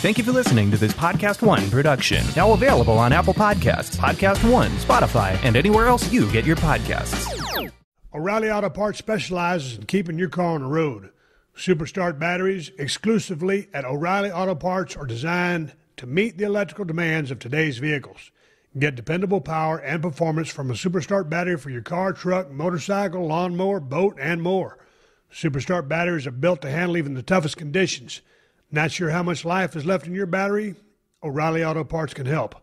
Thank you for listening to this Podcast One production. Now available on Apple Podcasts, Podcast One, Spotify, and anywhere else you get your podcasts. O'Reilly Auto Parts specializes in keeping your car on the road. Superstart batteries exclusively at O'Reilly Auto Parts are designed to meet the electrical demands of today's vehicles. Get dependable power and performance from a Superstart battery for your car, truck, motorcycle, lawnmower, boat, and more. Superstart batteries are built to handle even the toughest conditions. Not sure how much life is left in your battery? O'Reilly Auto Parts can help.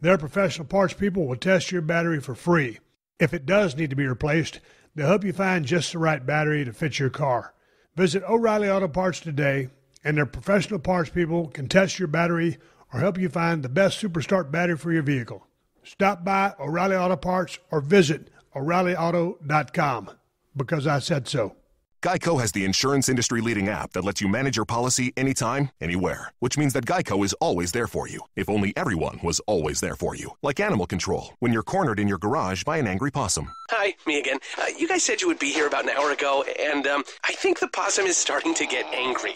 Their professional parts people will test your battery for free. If it does need to be replaced, they'll help you find just the right battery to fit your car. Visit O'Reilly Auto Parts today, and their professional parts people can test your battery or help you find the best Superstart battery for your vehicle. Stop by O'Reilly Auto Parts or visit O'ReillyAuto.com because I said so. Geico has the insurance industry leading app that lets you manage your policy anytime, anywhere, which means that Geico is always there for you. If only everyone was always there for you. Like animal control, when you're cornered in your garage by an angry possum. Hi, me again. Uh, you guys said you would be here about an hour ago, and um, I think the possum is starting to get angry.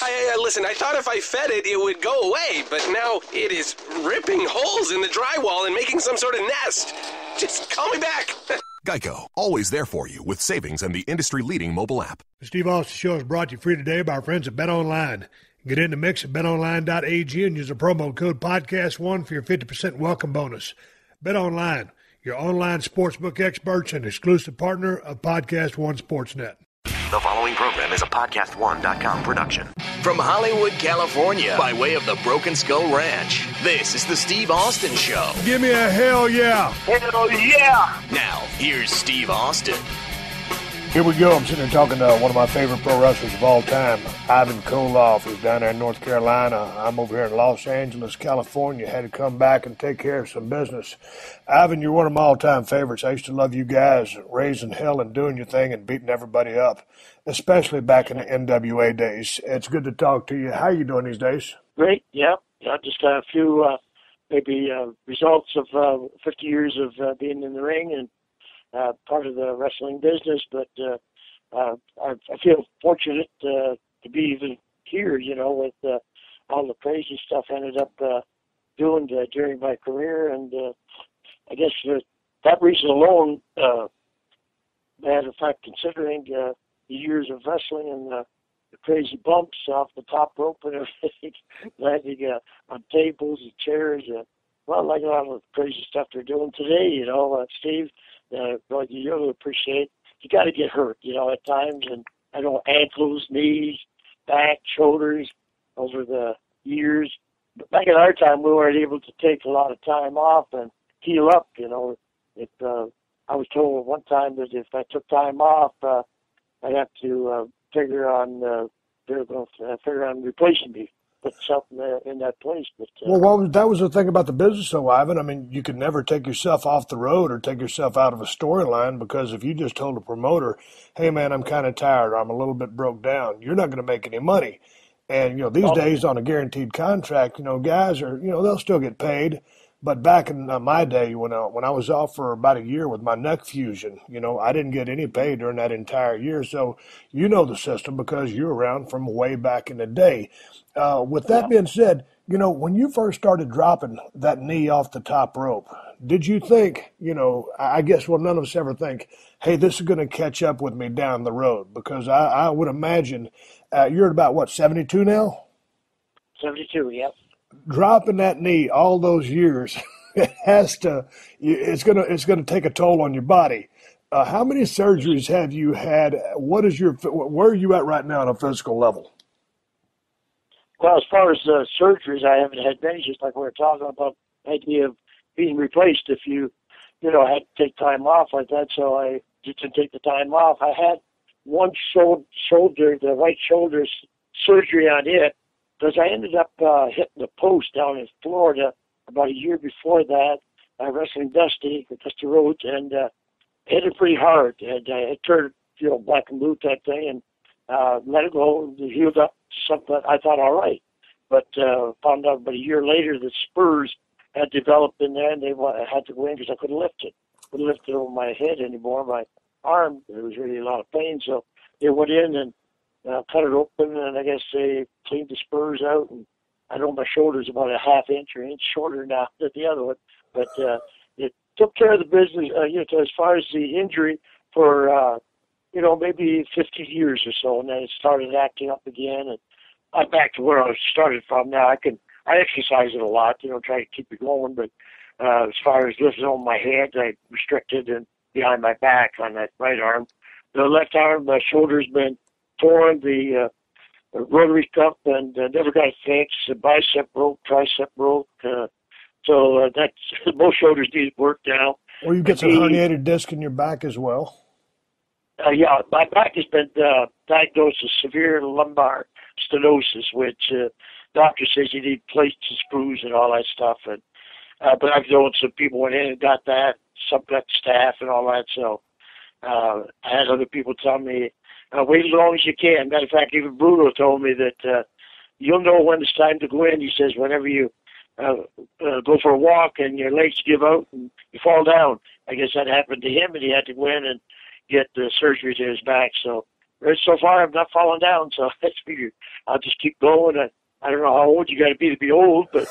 I, I, listen, I thought if I fed it, it would go away, but now it is ripping holes in the drywall and making some sort of nest. Just call me back. Geico, always there for you with savings and the industry leading mobile app. The Steve Austin Show is brought to you free today by our friends at Bet Online. Get in the mix at betonline.ag and use the promo code podcast1 for your 50% welcome bonus. Bet Online, your online sportsbook experts and exclusive partner of Podcast One Sportsnet. The following program is a podcast1.com production. From Hollywood, California, by way of the Broken Skull Ranch, this is the Steve Austin Show. Give me a hell yeah. Hell yeah. Now, here's Steve Austin. Here we go. I'm sitting here talking to one of my favorite pro wrestlers of all time, Ivan Koloff, who's down there in North Carolina. I'm over here in Los Angeles, California. Had to come back and take care of some business. Ivan, you're one of my all-time favorites. I used to love you guys raising hell and doing your thing and beating everybody up, especially back in the NWA days. It's good to talk to you. How are you doing these days? Great. Yeah. Yeah. Just a few uh, maybe uh, results of uh, 50 years of uh, being in the ring and uh, part of the wrestling business, but uh, uh, I, I feel fortunate uh, to be even here. You know, with uh, all the crazy stuff I ended up uh, doing uh, during my career, and uh, I guess for that reason alone, uh, matter of fact, considering uh, the years of wrestling and uh, the crazy bumps off the top rope and everything, landing uh, on tables and chairs. Uh, well, like a lot of the crazy stuff they're doing today, you know, uh, Steve, uh, like you really appreciate. You got to get hurt, you know, at times, and I know ankles, knees, back, shoulders over the years. But back in our time, we weren't able to take a lot of time off and heal up. You know, if uh, I was told one time that if I took time off, uh, I'd have to uh, figure on uh, to uh, figure on replacing me put something in that place. But uh, well, was, that was the thing about the business, though, Ivan. I mean, you could never take yourself off the road or take yourself out of a storyline because if you just told a promoter, "Hey, man, I'm kind of tired. Or I'm a little bit broke down," you're not going to make any money. And you know, these days on a guaranteed contract, you know, guys are you know they'll still get paid. But back in uh, my day, when I, when I was off for about a year with my neck fusion, you know, I didn't get any pay during that entire year. So you know the system because you're around from way back in the day. Uh, with that being said, you know, when you first started dropping that knee off the top rope, did you think, you know, I guess, well, none of us ever think, hey, this is going to catch up with me down the road? Because I, I would imagine uh, you're at about, what, 72 now? 72, yep dropping that knee all those years, it has to. It's gonna it's gonna take a toll on your body. Uh, how many surgeries have you had? What is your where are you at right now on a physical level? Well, as far as uh, surgeries, I haven't had many. Just like we were talking about, idea of being replaced if you, you know, had to take time off like that. So I didn't take the time off. I had one shoulder, the right shoulder surgery on it, because I ended up uh, hitting the post down in Florida about a year before that, uh, wrestling Dusty, Dusty Rhodes, and uh, hit it pretty hard. And uh, it turned, you know, black and blue type thing, and uh, let it go. It healed up something I thought all right. But uh, found out about a year later that spurs had developed in there, and they had to go in because I couldn't lift it. Couldn't lift it over my head anymore. My arm, there was really a lot of pain, so they went in and uh, cut it open, and I guess they cleaned the spurs out and I know my shoulder's about a half inch or inch shorter now than the other one, but uh, it took care of the business. Uh, you know, as far as the injury for uh, you know maybe 50 years or so, and then it started acting up again, and I'm back to where I started from. Now I can I exercise it a lot, you know, try to keep it going, but uh, as far as lifting on my head, I restricted and behind my back on that right arm. The left arm, my shoulder's been torn. The uh, rotary cup and uh, never got fixed. The bicep broke, tricep broke. Uh, so uh, that's both shoulders need work now. Well, you get some herniated disc in your back as well. Uh, yeah, my back has been uh, diagnosed with severe lumbar stenosis, which uh, doctor says you need plates and screws and all that stuff. And uh, but I've known some people went in and got that, some got staph and all that. So uh, I had other people tell me uh, wait as long as you can. Matter of fact, even Bruno told me that uh, you'll know when it's time to go in. He says whenever you uh, uh, go for a walk and your legs give out and you fall down. I guess that happened to him, and he had to go in and get the surgery to his back. So so far, I've not fallen down. So I figured I'll just keep going. I, I don't know how old you got to be to be old, but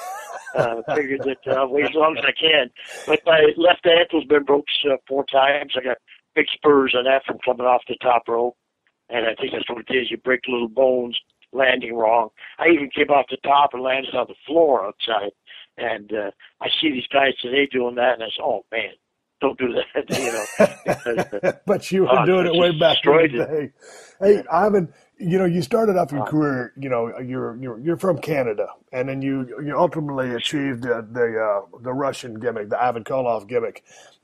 uh, figured that uh, wait as long as I can. But my left ankle's been broke uh, four times. I got big spurs on that from coming off the top rope and I think that's what it is. You break little bones landing wrong. I even came off the top and landed on the floor outside, and uh, I see these guys today doing that, and I say, "Oh man, don't do that," you know. Because, uh, but you were uh, doing it way back in the day. Hey, Ivan, you know, you started off your uh, career. You know, you're you're you're from Canada, and then you you ultimately achieved the the, uh, the Russian gimmick, the Ivan Koloff gimmick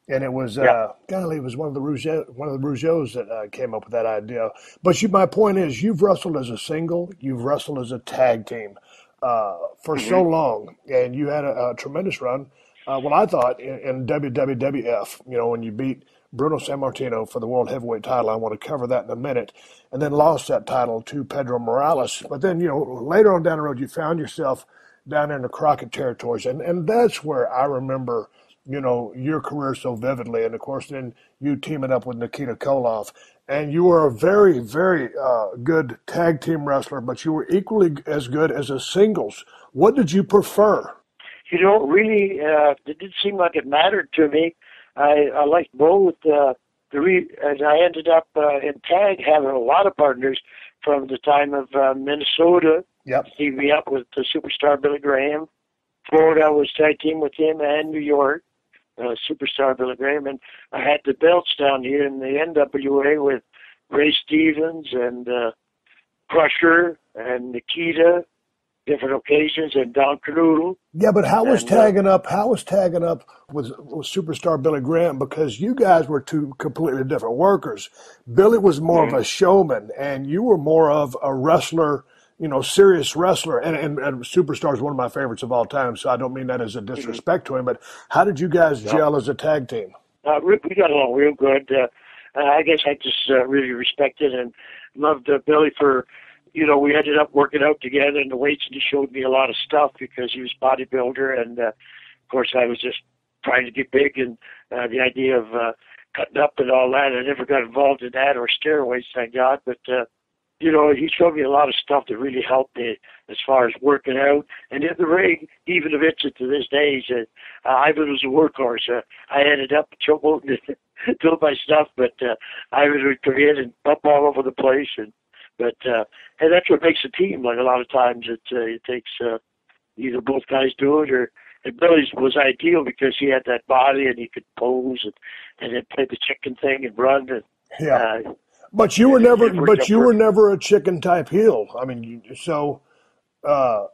and it was yeah. uh, golly, it was one of the Rougeau, one of the Rougeaus that uh, came up with that idea. But you, my point is, you've wrestled as a single, you've wrestled as a tag team uh, for mm-hmm. so long, and you had a, a tremendous run. Uh, well, I thought in, in, WWF, you know, when you beat Bruno Sammartino for the World Heavyweight title, I want to cover that in a minute, and then lost that title to Pedro Morales. But then, you know, later on down the road, you found yourself down in the Crockett territories, and and that's where I remember you know, your career so vividly. And of course, then you teaming up with Nikita Koloff. And you were a very, very uh, good tag team wrestler, but you were equally as good as a singles. What did you prefer? You know, really, uh, it didn't seem like it mattered to me. I, I liked both. Uh, the re- and I ended up uh, in tag having a lot of partners from the time of uh, Minnesota. Yep. Teamed me up with the superstar Billy Graham. Florida was tag team with him, and New York uh, superstar Billy Graham, and I had the belts down here in the NWA with Ray Stevens and uh, Crusher and Nikita, different occasions, and Don Kernodle. Yeah, but how was and, uh, tagging uh, up? How was tagging up with, with superstar Billy Graham? Because you guys were two completely different workers. Billy was more mm-hmm. of a showman, and you were more of a wrestler you know, serious wrestler and, and, and superstar is one of my favorites of all time. So I don't mean that as a disrespect mm-hmm. to him, but how did you guys gel as a tag team? Uh, we got along real good. Uh, I guess I just uh, really respected and loved uh, Billy for, you know, we ended up working out together in the weights and he showed me a lot of stuff because he was bodybuilder and, uh, of course, I was just trying to get big and uh, the idea of uh, cutting up and all that. I never got involved in that or steroids, thank God, but. Uh, you know, he showed me a lot of stuff that really helped me as far as working out. And in the ring, even if it's to this day, he said, uh, Ivan was a workhorse. Uh, I ended up chokeholding doing my stuff, but uh, Ivan would come in and bump all over the place. And but uh, and that's what makes a team. Like a lot of times, it uh, it takes uh, either both guys do it or. And Billy's was ideal because he had that body and he could pose and and then play the chicken thing and run and yeah. Uh, but you were never, but you were never a chicken type heel. I mean, you, so, uh,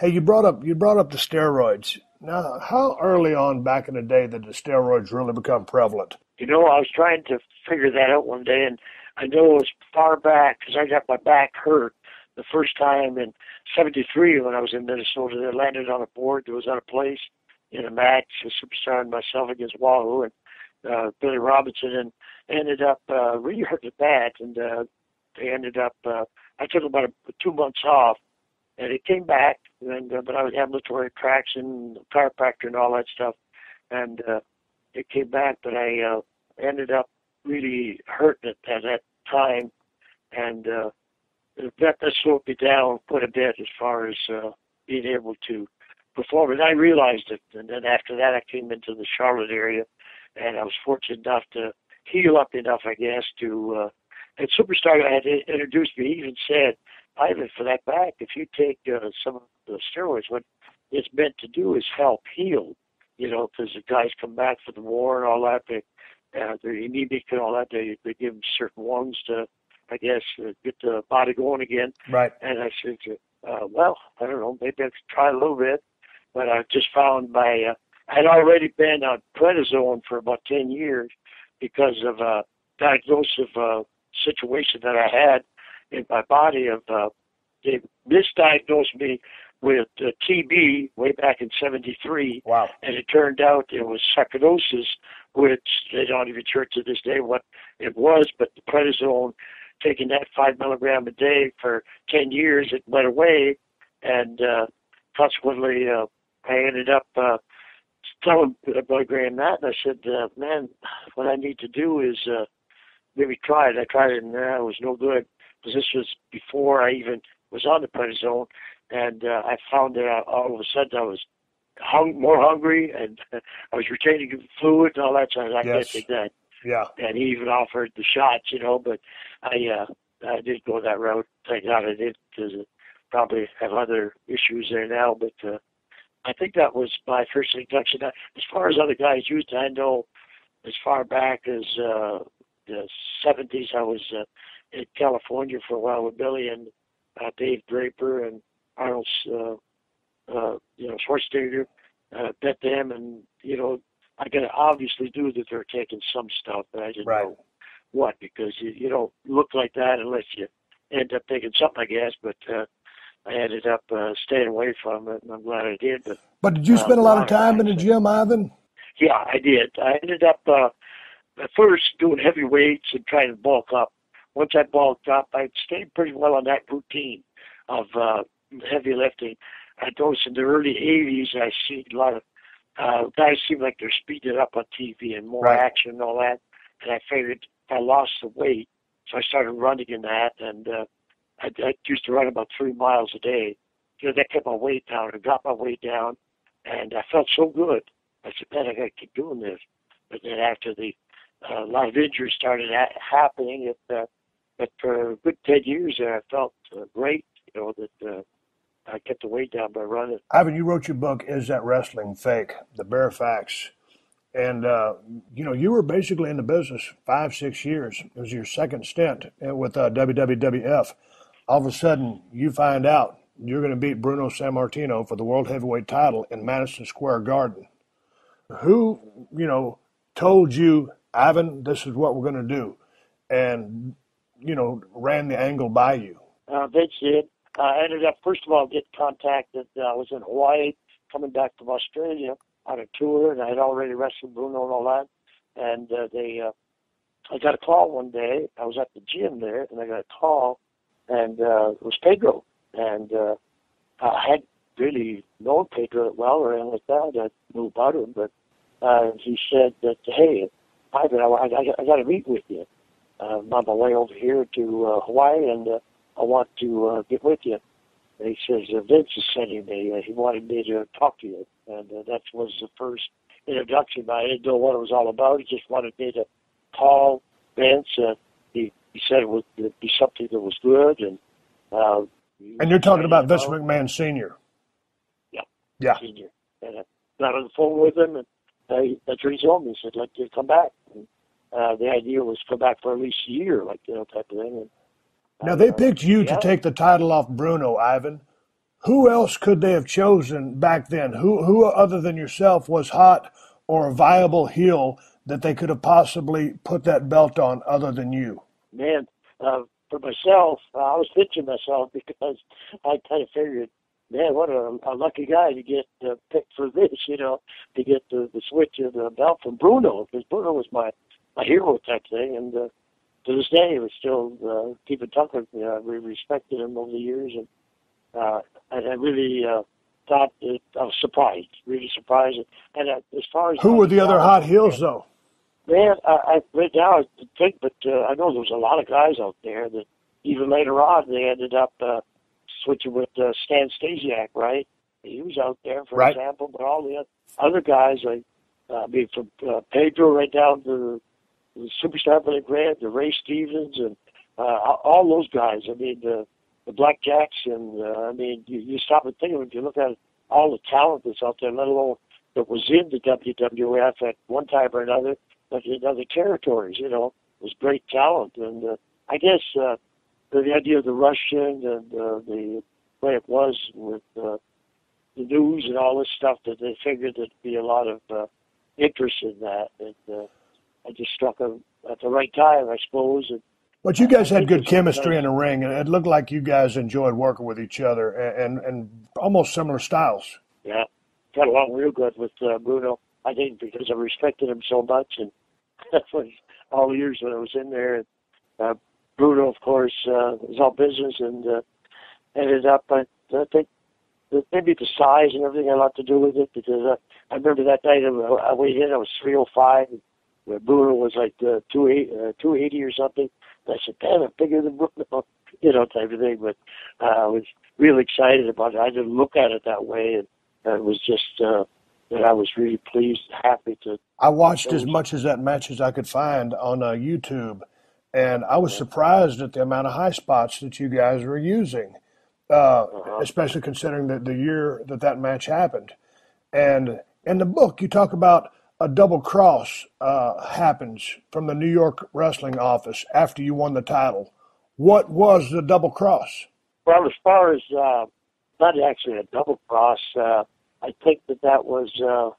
hey, you brought up you brought up the steroids. Now, how early on back in the day did the steroids really become prevalent? You know, I was trying to figure that out one day, and I know it was far back because I got my back hurt the first time in '73 when I was in Minnesota. They landed on a board that was on a place in a match, a superstar and myself against Wahoo and uh, Billy Robinson, and ended up uh, really hurting bad, and uh, they ended up. Uh, I took about a, two months off, and it came back. And uh, but I was ambulatory traction, chiropractor, and all that stuff, and uh, it came back. But I uh, ended up really hurting it at that time, and uh, that that slowed me down quite a bit as far as uh, being able to perform. And I realized it. And then after that, I came into the Charlotte area, and I was fortunate enough to heal up enough, I guess, to. Uh, and Superstar had introduced me. He even said, "Ivan, for that back, if you take uh, some of the steroids, what it's meant to do is help heal. You know, because the guys come back from the war and all that. They, uh, they're anemic and all that. They they give them certain ones to, I guess, uh, get the body going again. Right. And I said, uh, well, I don't know, maybe I could try a little bit. But I just found my, uh, I had already been on prednisone for about 10 years because of a diagnosis uh, situation that I had in my body of, uh, they misdiagnosed me with uh, TB way back in 73. Wow. And it turned out it was sarcoidosis, which they don't even sure to this day what it was, but the prednisone, taking that five milligram a day for 10 years, it went away. And uh, consequently, uh, I ended up uh, telling Billy Graham that, and I said, uh, "Man, what I need to do is uh, maybe try it." I tried it, and uh, it was no good because this was before I even was on the prednisone, and uh, I found that I, all of a sudden I was hung, more hungry, and I was retaining fluid and all that. So I, I yes. can't take that. Yeah. And he even offered the shots, you know, but I uh, I did go that route. Thank God I did because probably have other issues there now, but. uh I think that was my first introduction. As far as other guys used, I know as far back as uh, the 70s, I was uh, in California for a while with Billy and uh, Dave Draper and Arnold, uh, uh, you know, Schwarzenegger. Uh, bet them, and you know, I can obviously do that they're taking some stuff, but I didn't right. know what because you, you don't look like that unless you end up taking something, I guess. But uh, I ended up uh, staying away from it, and I'm glad I did. But but did you uh, spend a lot of time in the gym, Ivan? Yeah, I did. I ended up uh, at first doing heavy weights and trying to bulk up. Once I bulked up, I stayed pretty well on that routine of uh, heavy lifting. I noticed in the early '80s, I see a lot of uh, guys seem like they're speeding up on TV and more right. action and all that. And I figured I lost the weight, so I started running in that and. uh I, I used to run about three miles a day. You know, that kept my weight down. I got my weight down, and I felt so good. I said, man, I got to keep doing this. But then after the uh, a lot of injuries started ha- happening, it, uh, but for a good ten years there, I felt uh, great. You know that uh, I kept the weight down by running. Ivan, you wrote your book, "Is That Wrestling Fake?" The Bear Facts. And uh, you know, you were basically in the business five, six years. It was your second stint with uh, WWF all of a sudden you find out you're going to beat Bruno Sammartino for the world heavyweight title in Madison Square Garden. Who, you know, told you, Ivan, this is what we're going to do, and you know, ran the angle by you? Uh, Vince did. I ended up first of all getting contacted. Uh, I was in Hawaii, coming back from Australia on a tour, and I had already wrestled Bruno and all that. And uh, they, uh, I got a call one day. I was at the gym there, and I got a call and uh, it was Pedro. And uh, I had really known Pedro well or anything like that. I knew about him, but uh, he said that, hey, Ivan, I, I, I got to meet with you. Uh, I'm on my way over here to uh, Hawaii, and uh, I want to uh, get with you. And he says, uh, Vince is sending me. Uh, he wanted me to talk to you. And uh, that was the first introduction. I didn't know what it was all about. He just wanted me to call Vince. Uh, he he said it would be something that was good, and uh, and you're talking about Vince McMahon Senior. Yeah. Yeah. Senior. And I got on the phone with him, and uh, that's what he told me. He said, "Like you come back." And, uh, the idea was come back for at least a year, like you know, type of thing. And, now they uh, picked you yeah. to take the title off Bruno, Ivan. Who else could they have chosen back then? Who, who other than yourself was hot or a viable heel that they could have possibly put that belt on other than you? Man, uh, for myself, uh, I was pitching myself because I kind of figured, man, what a, a lucky guy to get uh, picked for this, you know, to get the, the switch of the belt from Bruno, because Bruno was my, my hero type thing. And uh, to this day, it was still uh, keep in touch with me. I really respected him over the years. And, uh, and I really uh, thought it, I was surprised, really surprised. And uh, as far as who were the other hot heels, though? Man, I, I right now I think, but uh, I know there was a lot of guys out there that even later on they ended up uh, switching with uh, Stan Stasiak, right? he was out there, for Right. example. But all the other guys, like uh, I mean, from uh, Pedro right down to the, the superstar Billy Graham, the Ray Stevens, and uh, all those guys. I mean, the the Black Jackson. Uh, I mean, you, you stop and think of it. You look at all the talent that's out there, let alone that was in the WWF at one time or another, but in other territories, you know, was great talent. And uh, I guess uh, the, idea of the Russian and uh, the way it was with uh, the news and all this stuff that they figured there'd be a lot of uh, interest in that. And uh, I just struck them at the right time, I suppose. And But you guys had good chemistry in the ring, and it looked like you guys enjoyed working with each other and, and, and almost similar styles. Yeah, got along real good with uh, Bruno. I think because I respected him so much, and for all the years when I was in there. And, uh, Bruno, of course, uh, was all business and uh, ended up. I, I think that maybe the size and everything had a lot to do with it because uh, I remember that night I, I weighed in. I was 305. And, Bruno was like uh, 280, uh, 280 or something. And I said, "Damn, I'm bigger than Bruno," you know, type of thing. But uh, I was really excited about it. I didn't look at it that way, and uh, it was just uh, that I was really pleased, happy to. I watched as much as that match as I could find on uh, YouTube, and I was surprised at the amount of high spots that you guys were using, uh, especially considering that the year that that match happened. And in the book, you talk about a double cross uh, happens from the New York wrestling office after you won the title. What was the double cross? Well, as far as uh, not actually a double cross, uh, I think that that was uh,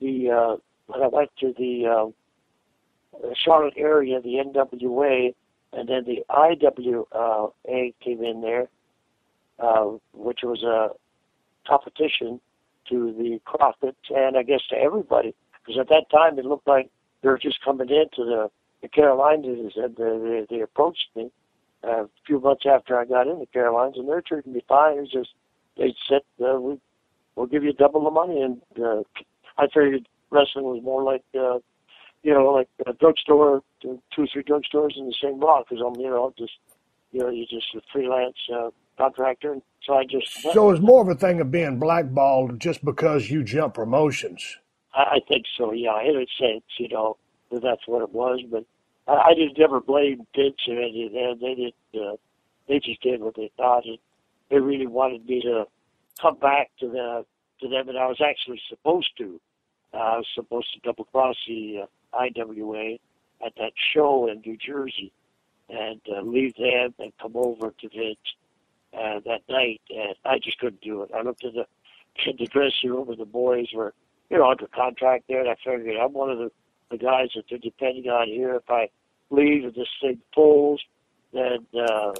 the uh, when I went to the uh, Charlotte area, the NWA, and then the IWA came in there, uh, which was a competition to the Crockett's and I guess to everybody, because at that time it looked like they were just coming into the, the Carolinas and they, they, they approached me uh, a few months after I got in the Carolinas, and they're treating me fine. It's just they said uh, we we'll give you double the money, and uh, I figured wrestling was more like uh, you know like a drugstore, two or three drugstores in the same block, because I'm you know just you know you're just a freelance uh, contractor, so I just So it's more of a thing of being blackballed just because you jump promotions. I, I think so. Yeah, in a sense, you know, that that's what it was. But I, I didn't ever blame Vince or any of them. They did. Uh, they just did what they thought. And they really wanted me to come back to the to them, and I was actually supposed to. Uh, I was supposed to double cross the uh, IWA at that show in New Jersey, and uh, leave them and come over to Vince uh, that night. And I just couldn't do it. I looked at the in the dressing room, and the boys were you know, under contract there, and I figured I'm one of the, the guys that they're depending on here. If I leave and this thing pulls, then, uh,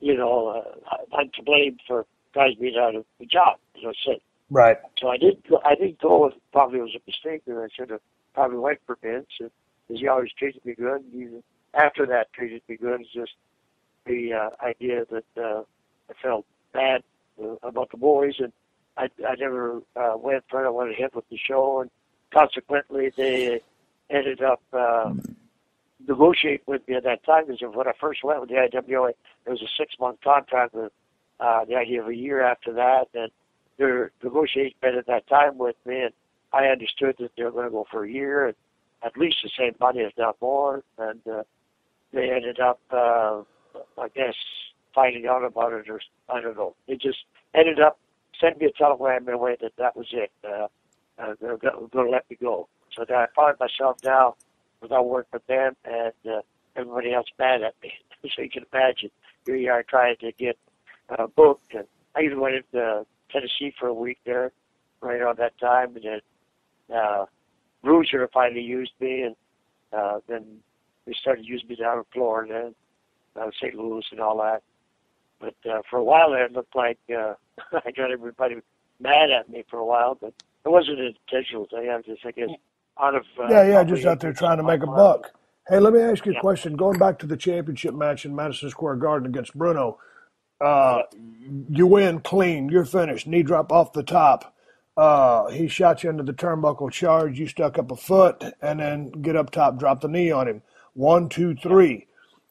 you know, uh, I'm to blame for guys being out of the job, you know, so, Right. so I did I did go, it probably was a mistake there. I should have probably went for Vince, and, because he always treated me good. and Even after that, treated me good. It's just the uh, idea that uh, I felt bad uh, about the boys, and I, I never uh, went for it. I wanted to hit with the show, and consequently, they ended up uh, negotiating with me at that time. Because when I first went with the IWA, it was a six-month contract with uh, the idea of a year after that, and they're negotiating at that time with me, and I understood that they were going to go for a year and at least the same money, if not more. And uh, they ended up, uh, I guess, finding out about it, or I don't know. They just ended up sending me a telegram in a way that that was it. Uh, uh, they're going to let me go. So then I find myself now without work with them, and uh, everybody else mad at me. so you can imagine, here you are trying to get uh, booked, and I even went into Tennessee for a week there, right around that time, and then uh, Bruiser finally used me, and uh, then they started using me down in Florida, and uh, St. Louis, and all that. But uh, for a while there, it looked like uh, I got everybody mad at me for a while, but it wasn't an intentional thing. I was just, I guess, out of uh, Yeah, yeah, just out there trying to make a buck. Hey, let me ask you a Yeah. question. Going back to the championship match in Madison Square Garden against Bruno, uh, you win clean. You're finished. Knee drop off the top. Uh, he shot you into the turnbuckle charge. You stuck up a foot and then get up top, drop the knee on him. One, two, three.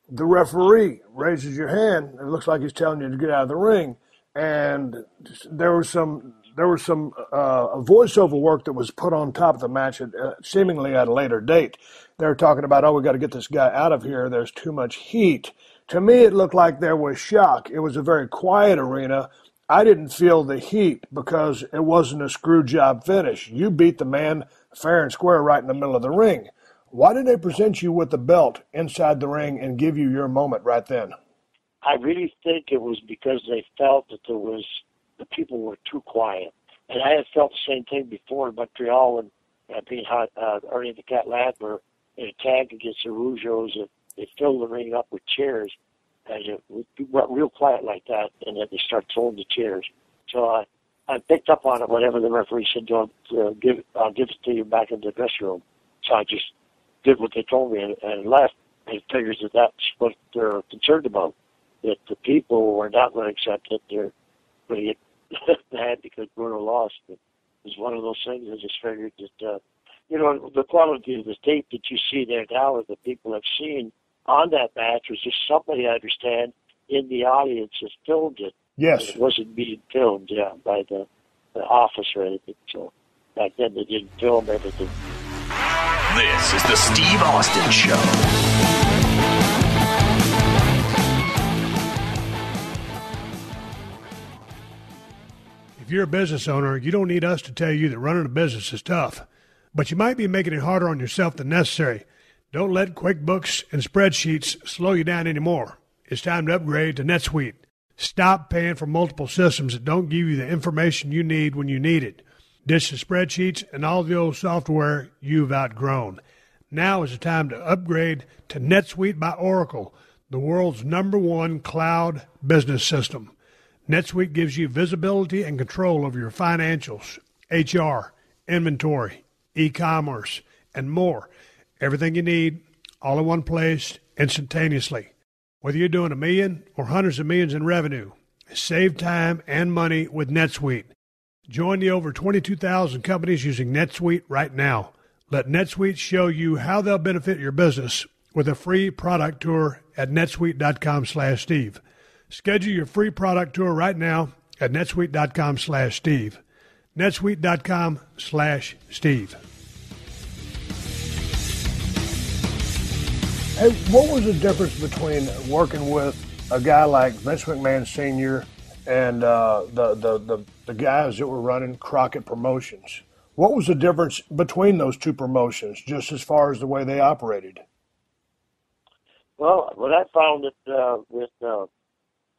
The referee raises your hand. It looks like he's telling you to get out of the ring. and there was some there was some uh, voiceover work that was put on top of the match, at, uh, seemingly at a later date. They were talking about, oh, we got to get this guy out of here. There's too much heat. To me, it looked like there was shock. It was a very quiet arena. I didn't feel the heat because it wasn't a screw job finish. You beat the man fair and square right in the middle of the ring. Why did they present you with the belt inside the ring and give you your moment right then? I really think it was because they felt that there was the people were too quiet, and I had felt the same thing before in Montreal when uh, being hot, uh, Ernie the Cat Ladd were in a tag against the Rougeaus. And they filled the ring up with chairs, and it went real quiet like that, and then they start throwing the chairs. So I, I picked up on it. Whatever the referee said, "Don't uh, give, I'll give it to you back in the dressing room." So I just did what they told me and, and left. And figures that that's what they're concerned about. That the people were not going to accept it. They're going to get mad because Bruno lost. But it was one of those things. I just figured that, uh, you know, the quality of the tape that you see there now, that people have seen on that match, was just somebody I understand in the audience that filmed it. Yes. It wasn't being filmed, yeah, by the, the office or anything. So back then they didn't film everything. This is the Steve Austin Show. If you're a business owner, you don't need us to tell you that running a business is tough, but you might be making it harder on yourself than necessary. Don't let QuickBooks and spreadsheets slow you down anymore. It's time to upgrade to NetSuite. Stop paying for multiple systems that don't give you the information you need when you need it. Ditch the spreadsheets and all the old software you've outgrown. Now is the time to upgrade to NetSuite by Oracle, the world's number one cloud business system. NetSuite gives you visibility and control over your financials, HR, inventory, e commerce, and more. Everything you need, all in one place, instantaneously. Whether you're doing a million or hundreds of millions in revenue, save time and money with NetSuite. Join the over 22,000 companies using NetSuite right now. Let NetSuite show you how they'll benefit your business with a free product tour at netsuite.com slash Steve. Schedule your free product tour right now at netsuite.com slash Steve. netsuite.com/steve. Hey, what was the difference between working with a guy like Vince McMahon Sr and uh, the, the, the, the guys that were running Crockett Promotions. What was the difference between those two promotions, just as far as the way they operated? Well, what I found that uh, with uh,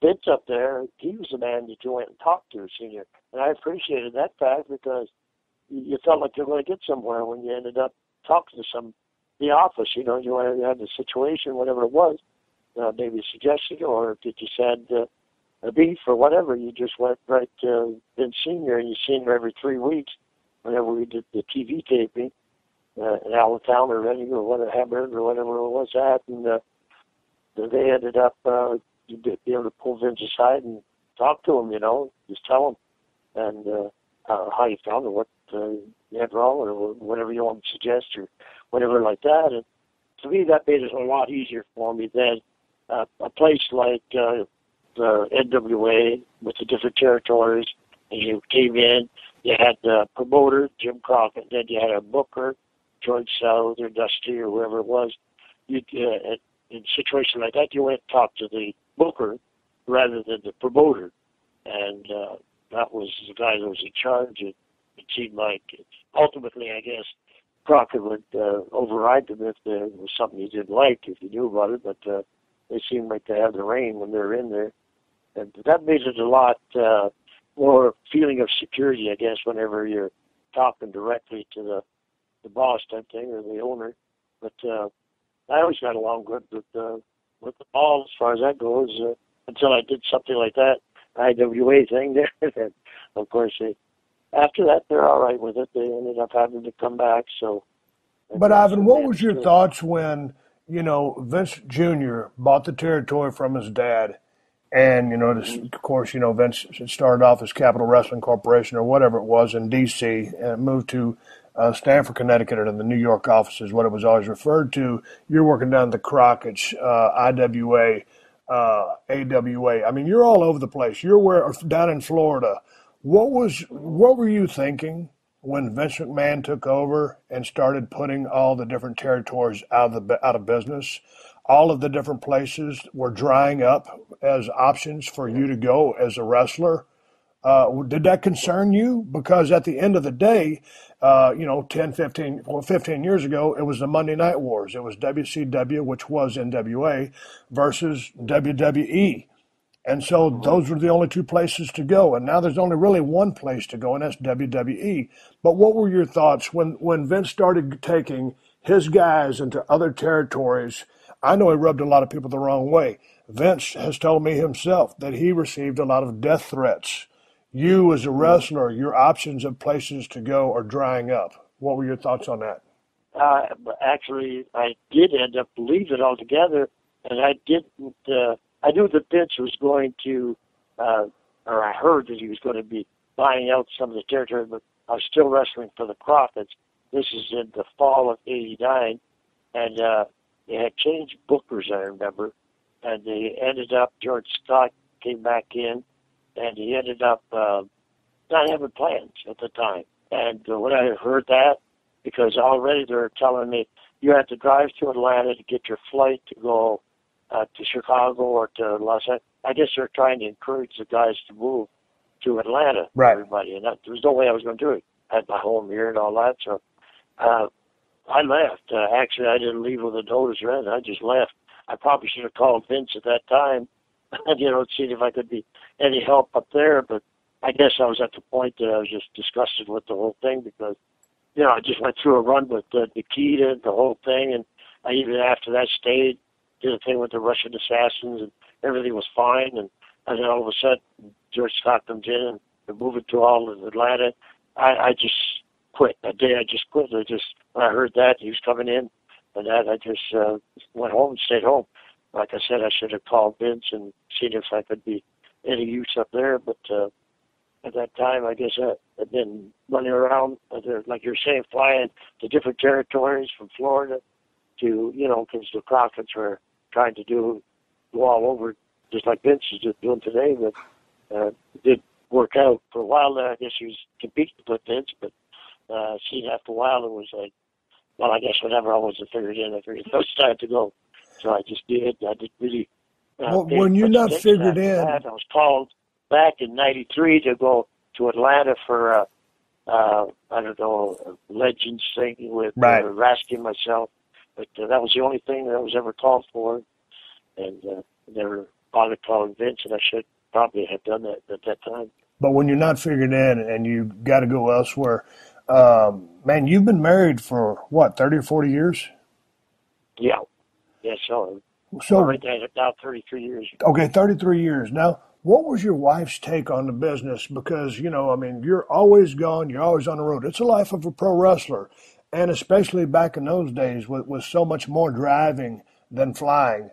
Vince up there, he was the man that you went and talked to, senior, and I appreciated that fact because you felt like you were going to get somewhere when you ended up talking to some the office. You know, you had the situation, whatever it was, uh, maybe a suggestion, or did you said. Uh, a beef or whatever, you just went right to Vince Senior, and you seen her every three weeks. Whenever we did the TV taping uh, in Allentown or Reading or whatever, Hamburg or whatever it was at, and uh, they ended up uh, be able to pull Vince aside and talk to him. You know, just tell him and uh, how you found it, what uh, wrong, or whatever you want to suggest, or whatever like that. And to me, that made it a lot easier for me than uh, a place like uh, the NWA with the different territories, and you came in. You had the promoter Jim Crockett, then you had a booker, George South or Dusty or whoever it was. You uh, in a situation like that, you went and talked to the booker rather than the promoter, and uh, that was the guy that was in charge. It, it seemed like ultimately, I guess, Crockett would uh, override them if there was something he didn't like, if he knew about it. But uh, they seemed like they had the reign when they were in there and that made it a lot uh, more feeling of security, I guess, whenever you're talking directly to the the boss type thing or the owner. But uh, I always got along good with uh, with the ball as far as that goes. Uh, until I did something like that IWA thing there, and of course they. After that, they're all right with it. They ended up having to come back. So. But Ivan, what was your thoughts when you know Vince Jr. bought the territory from his dad? And, you know, this, of course, you know, Vince started off as Capital Wrestling Corporation or whatever it was in D.C. and moved to uh, Stamford, Connecticut, and the New York office is what it was always referred to. You're working down the Crockett's uh, IWA. uh, AWA. I mean, you're all over the place. You're where down in Florida. What was what were you thinking when Vince McMahon took over and started putting all the different territories out of the out of business? All of the different places were drying up as options for you to go as a wrestler. Uh, did that concern you? Because at the end of the day, uh, you know, 10, 15, well, 15 years ago, it was the Monday Night Wars. It was WCW, which was NWA, versus WWE. And so those were the only two places to go. And now there's only really one place to go, and that's WWE. But what were your thoughts when, when Vince started taking his guys into other territories? I know he rubbed a lot of people the wrong way. Vince has told me himself that he received a lot of death threats. You, as a wrestler, your options of places to go are drying up. What were your thoughts on that? Uh, actually, I did end up leaving it altogether, and I didn't. Uh, I knew that Vince was going to, uh, or I heard that he was going to be buying out some of the territory, but I was still wrestling for the Profits. This is in the fall of '89, and uh, they had changed bookers, I remember, and they ended up. George Scott came back in, and he ended up uh, not having plans at the time. And uh, when I heard that, because already they were telling me you had to drive to Atlanta to get your flight to go uh, to Chicago or to Los Angeles. I guess they're trying to encourage the guys to move to Atlanta. Right. Everybody, and that, there was no way I was going to do it. I had my home here and all that, so uh, I left. Uh, actually, I didn't leave with a notice or anything. I just left. I probably should have called Vince at that time, and you know, see if I could be any help up there. But I guess I was at the point that I was just disgusted with the whole thing because, you know, I just went through a run with uh, Nikita, the whole thing, and I even after that stayed did a thing with the Russian assassins, and everything was fine. And, and then all of a sudden, George Scott comes in and they're moving to all of Atlanta. I, I just quit. That day, I just quit. I just when I heard that he was coming in, and that I just uh, went home and stayed home. Like I said, I should have called Vince and seen if I could be any use up there, but uh, at that time, I guess I had been running around, uh, like you're saying, flying to different territories from Florida to, you know, because the Profits were trying to do go all over, just like Vince is just doing today. But uh, did work out for a while there. I guess he was competing with Vince, but uh, see, after a while it was like, well, I guess whatever I wasn't figured in, I figured it was time to go. So I just did. I didn't really. Uh, well, when you're not figured in, that. I was called back in '93 to go to Atlanta for. Uh, uh, I don't know, a Legends thing with right. uh, Raskin myself. But uh, that was the only thing that was ever called for, and uh, never bothered calling Vince, and I should probably have done that at that time. But when you're not figured in and you got to go elsewhere, um, man, you've been married for what, 30 or 40 years? Yeah. Yeah, so. So, right now 33 years. Okay, 33 years. Now, what was your wife's take on the business? Because, you know, I mean, you're always gone, you're always on the road. It's the life of a pro wrestler and especially back in those days with, with so much more driving than flying.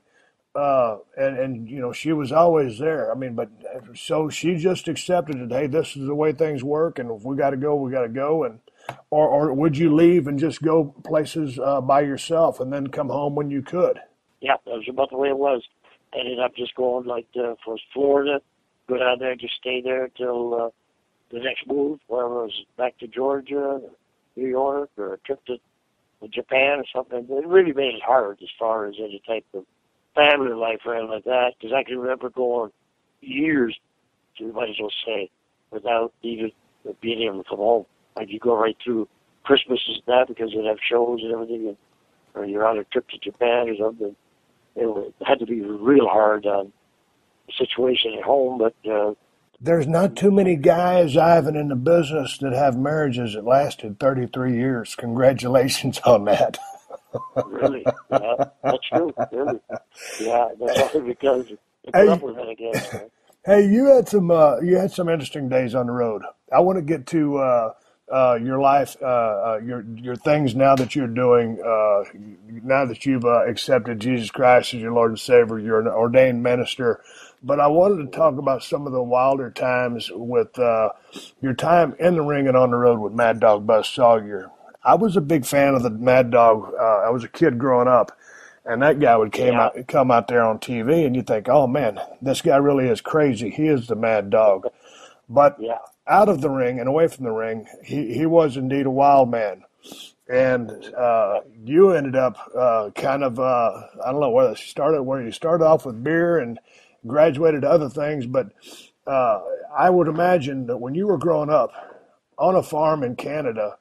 Uh, and, and, you know, she was always there. I mean, but so she just accepted it. Hey, this is the way things work. And if we got to go, we got to go. And, or, or would you leave and just go places uh, by yourself and then come home when you could? Yeah, that was about the way it was. Ended up just going like uh, for Florida, go down there, just stay there till uh, the next move, where I was back to Georgia, New York or a trip to Japan or something. It really made it hard as far as any type of family life or anything like that. Because I can remember going years, you might as well say, without even being able to come home. Like you go right through Christmases and that because they'd have shows and everything, and, or you're on a trip to Japan or something. It had to be real hard on the situation at home, but uh, there's not too many guys, Ivan, in the business that have marriages that lasted 33 years. Congratulations on that. really? Yeah, that's true. Really? Yeah, that's only because hey, up with it, I guess. Hey, you had some uh, you had some interesting days on the road. I want to get to uh, uh, your life, uh, uh, your your things now that you're doing. Uh, now that you've accepted Jesus Christ as your Lord and Savior, you're an ordained minister. But I wanted to talk about some of the wilder times with uh, your time in the ring and on the road with Mad Dog Buzz Sawyer. I was a big fan of the Mad Dog. Uh, I was a kid growing up, and that guy would came yeah. out come out there on TV, and you think, oh man, this guy really is crazy. He is the mad dog. But yeah. out of the ring and away from the ring, he, he was indeed a wild man. And uh, you ended up uh, kind of uh, I don't know where you started where you started off with beer and graduated to other things, but uh, I would imagine that when you were growing up on a farm in Canada,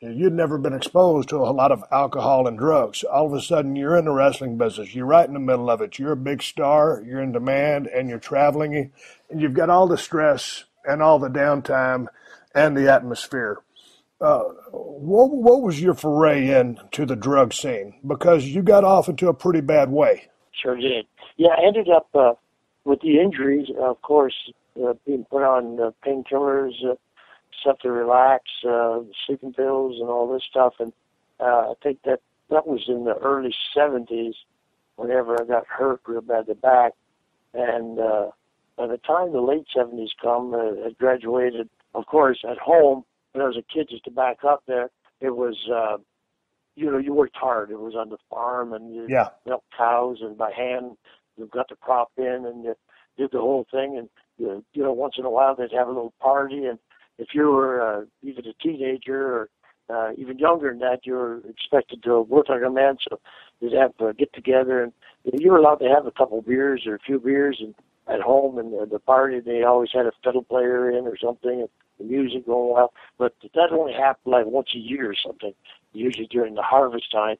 you'd never been exposed to a lot of alcohol and drugs. All of a sudden, you're in the wrestling business. You're right in the middle of it. You're a big star. You're in demand, and you're traveling, and you've got all the stress and all the downtime and the atmosphere. Uh, what what was your foray into the drug scene? Because you got off into a pretty bad way. Sure did. Yeah, I ended up uh, with the injuries, of course, uh, being put on uh, painkillers, uh, stuff to relax, uh, sleeping pills, and all this stuff. And uh, I think that that was in the early 70s whenever I got hurt real bad the back. And uh, by the time the late 70s come, uh, I graduated, of course, at home. When I was a kid, just to back up there, it was, uh, you know, you worked hard. It was on the farm and you yeah. milked cows and by hand you got the crop in and you did the whole thing. And, you you know, once in a while they'd have a little party and if you were uh, even a teenager or uh, even younger than that, you were expected to work like a man. So you'd have a get together, and you were allowed to have a couple beers or a few beers, and at home and uh, the party they always had a fiddle player in or something, and the music going wild. But that only happened like once a year or something, usually during the harvest time,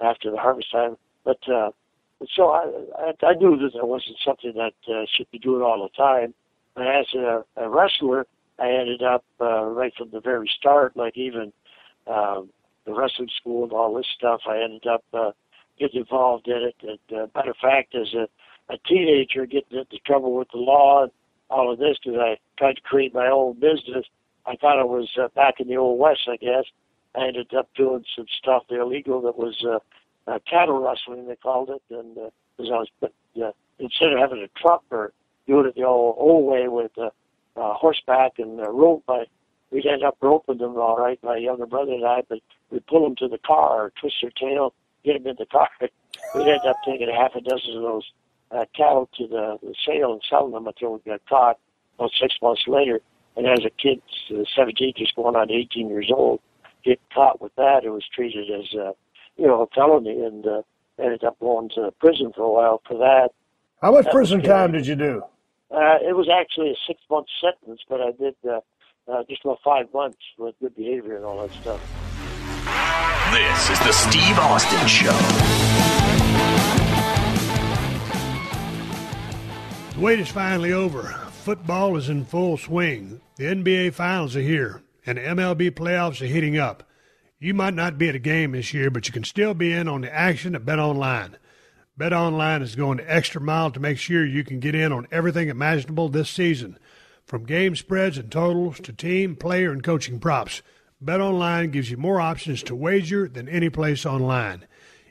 after the harvest time. But uh, so I, I I knew that that wasn't something that uh, should be doing all the time. And as a, a wrestler, I ended up uh, right from the very start, like even uh, the wrestling school and all this stuff. I ended up uh, getting involved in it. And, uh, matter of fact, as a, a teenager, getting into trouble with the law and all of this because I tried to create my own business. I thought I was uh, back in the old west, I guess. I ended up doing some stuff illegal that was uh, uh, cattle rustling, they called it, and uh, because I was but, uh, instead of having a truck or doing it the old old way with uh, uh, horseback and uh, rope. I, we'd end up roping them all right, my younger brother and I, but we'd pull them to the car, or twist their tail, get them in the car. we'd end up taking a half a dozen of those uh, cattle to the, the sale and selling them until we got caught about six months later. And as a kid, uh, 17, just going on 18 years old, get caught with that, it was treated as, uh, you know, a felony and uh, ended up going to prison for a while for that. How much prison time did you do? Uh, it was actually a six month sentence, but I did uh, uh, just about five months with good behavior and all that stuff. This is the Steve Austin Show. The wait is finally over. Football is in full swing. The NBA Finals are here, and the MLB playoffs are heating up. You might not be at a game this year, but you can still be in on the action at Bet Online. BetOnline is going the extra mile to make sure you can get in on everything imaginable this season, from game spreads and totals to team, player, and coaching props. BetOnline gives you more options to wager than any place online.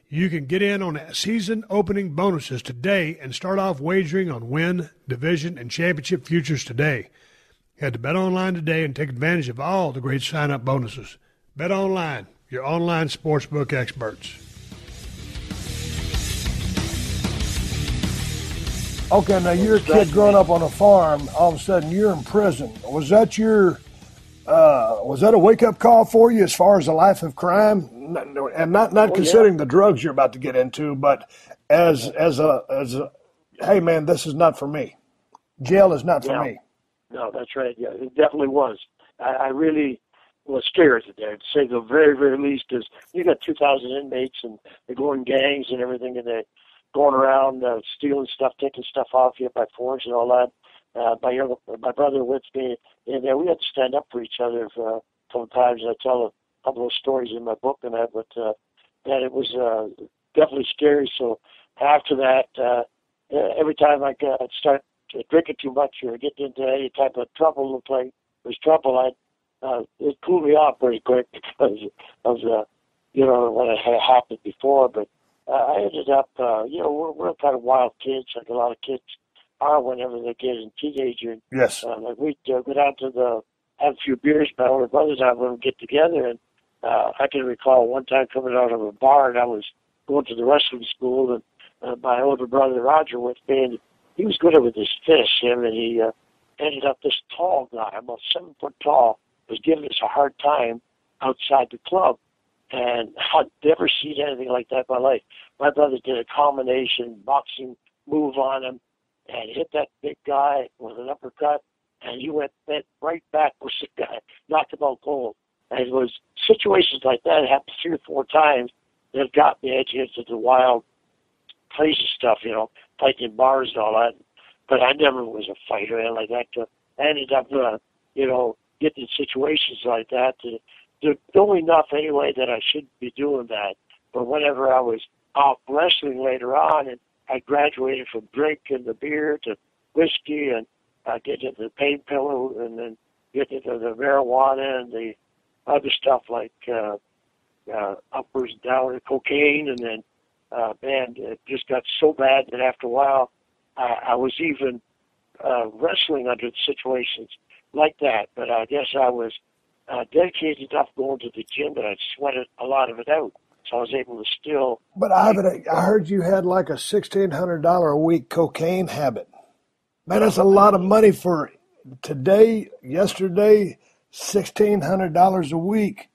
You can get in on season opening bonuses today and start off wagering on win, division, and championship futures today. Head to BetOnline today and take advantage of all the great sign-up bonuses. BetOnline, your online sportsbook experts. Okay, now you're a kid growing up on a farm. All of a sudden, you're in prison. Was that your uh, was that a wake up call for you as far as a life of crime? And not not oh, considering yeah. the drugs you're about to get into, but as as a as a hey man, this is not for me. Jail is not for yeah. me. No, that's right. Yeah, it definitely was. I, I really was scared there, to say the very very least. Because you got two thousand inmates and they go in gangs and everything, and they're going around uh, stealing stuff, taking stuff off you by force and all that. Uh, my younger, my brother with me, and uh, we had to stand up for each other for a couple of times. I tell a couple of stories in my book and that, but uh, that it was uh, definitely scary. So after that, uh, every time I got I'd start drinking too much or get into any type of trouble, looked like it was trouble, I'd uh, it cooled me off pretty quick because of the, you know, what had happened before. But uh, I ended up, uh, you know, we're, we're kind of wild kids, like a lot of kids are whenever they get in teenager. Yes. Uh, like we'd uh, go down to the, have a few beers, my older brothers and I would get together. And uh, I can recall one time coming out of a bar and I was going to the wrestling school, and uh, my older brother Roger with me, and he was good with his fists, him, and he uh, ended up this tall guy, about seven foot tall, was giving us a hard time outside the club. And I'd never seen anything like that in my life. My brother did a combination boxing move on him and hit that big guy with an uppercut, and he went bent right back with The guy knocked him out cold. And it was situations like that happened three or four times that got me into the wild, crazy stuff, you know, fighting bars and all that. But I never was a fighter and like that. I ended up, uh, you know, getting in situations like that to, to know enough anyway that I shouldn't be doing that. But whenever I was out wrestling later on and I graduated from drinking the beer to whiskey and I get into the pain pillow and then get into the marijuana and the other stuff like uh, uh, uppers and downers, cocaine, and then uh, man, it just got so bad that after a while, I, I was even uh, wrestling under the situations like that. But I guess I was uh, dedicated enough going to the gym that I sweated a lot of it out. So I was able to still. But Ivan, I heard you had like a sixteen hundred dollar a week cocaine habit. Man, that's a lot of money for today. Yesterday, sixteen hundred dollars a week.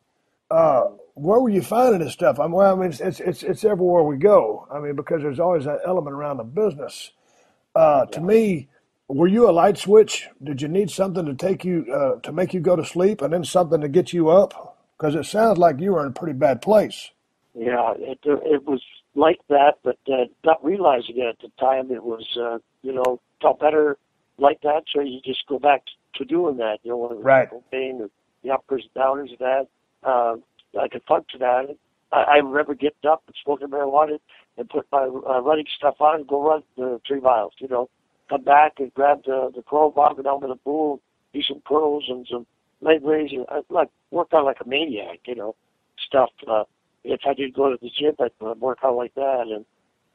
Uh, where were you finding this stuff? I mean, well, I mean, it's, it's, it's it's everywhere we go. I mean, because there's always that element around the business. Uh, to me, were you a light switch? Did you need something to take you uh, to make you go to sleep, and then something to get you up? Because it sounds like you were in a pretty bad place. Yeah, it it was like that, but uh, not realizing it at the time. It was, uh, you know, felt better like that. So you just go back to doing that. You know, right. Pain, the, the uppers and downers of that. Uh, I could function at it. I, I remember getting up and smoking marijuana and put my uh, running stuff on and go run the three miles. You know, come back and grab the the crow bog down to the pool, do some curls and some leg raises. I, like work out like a maniac. You know, stuff. Uh, if I did go to the gym, I'd work out like that. And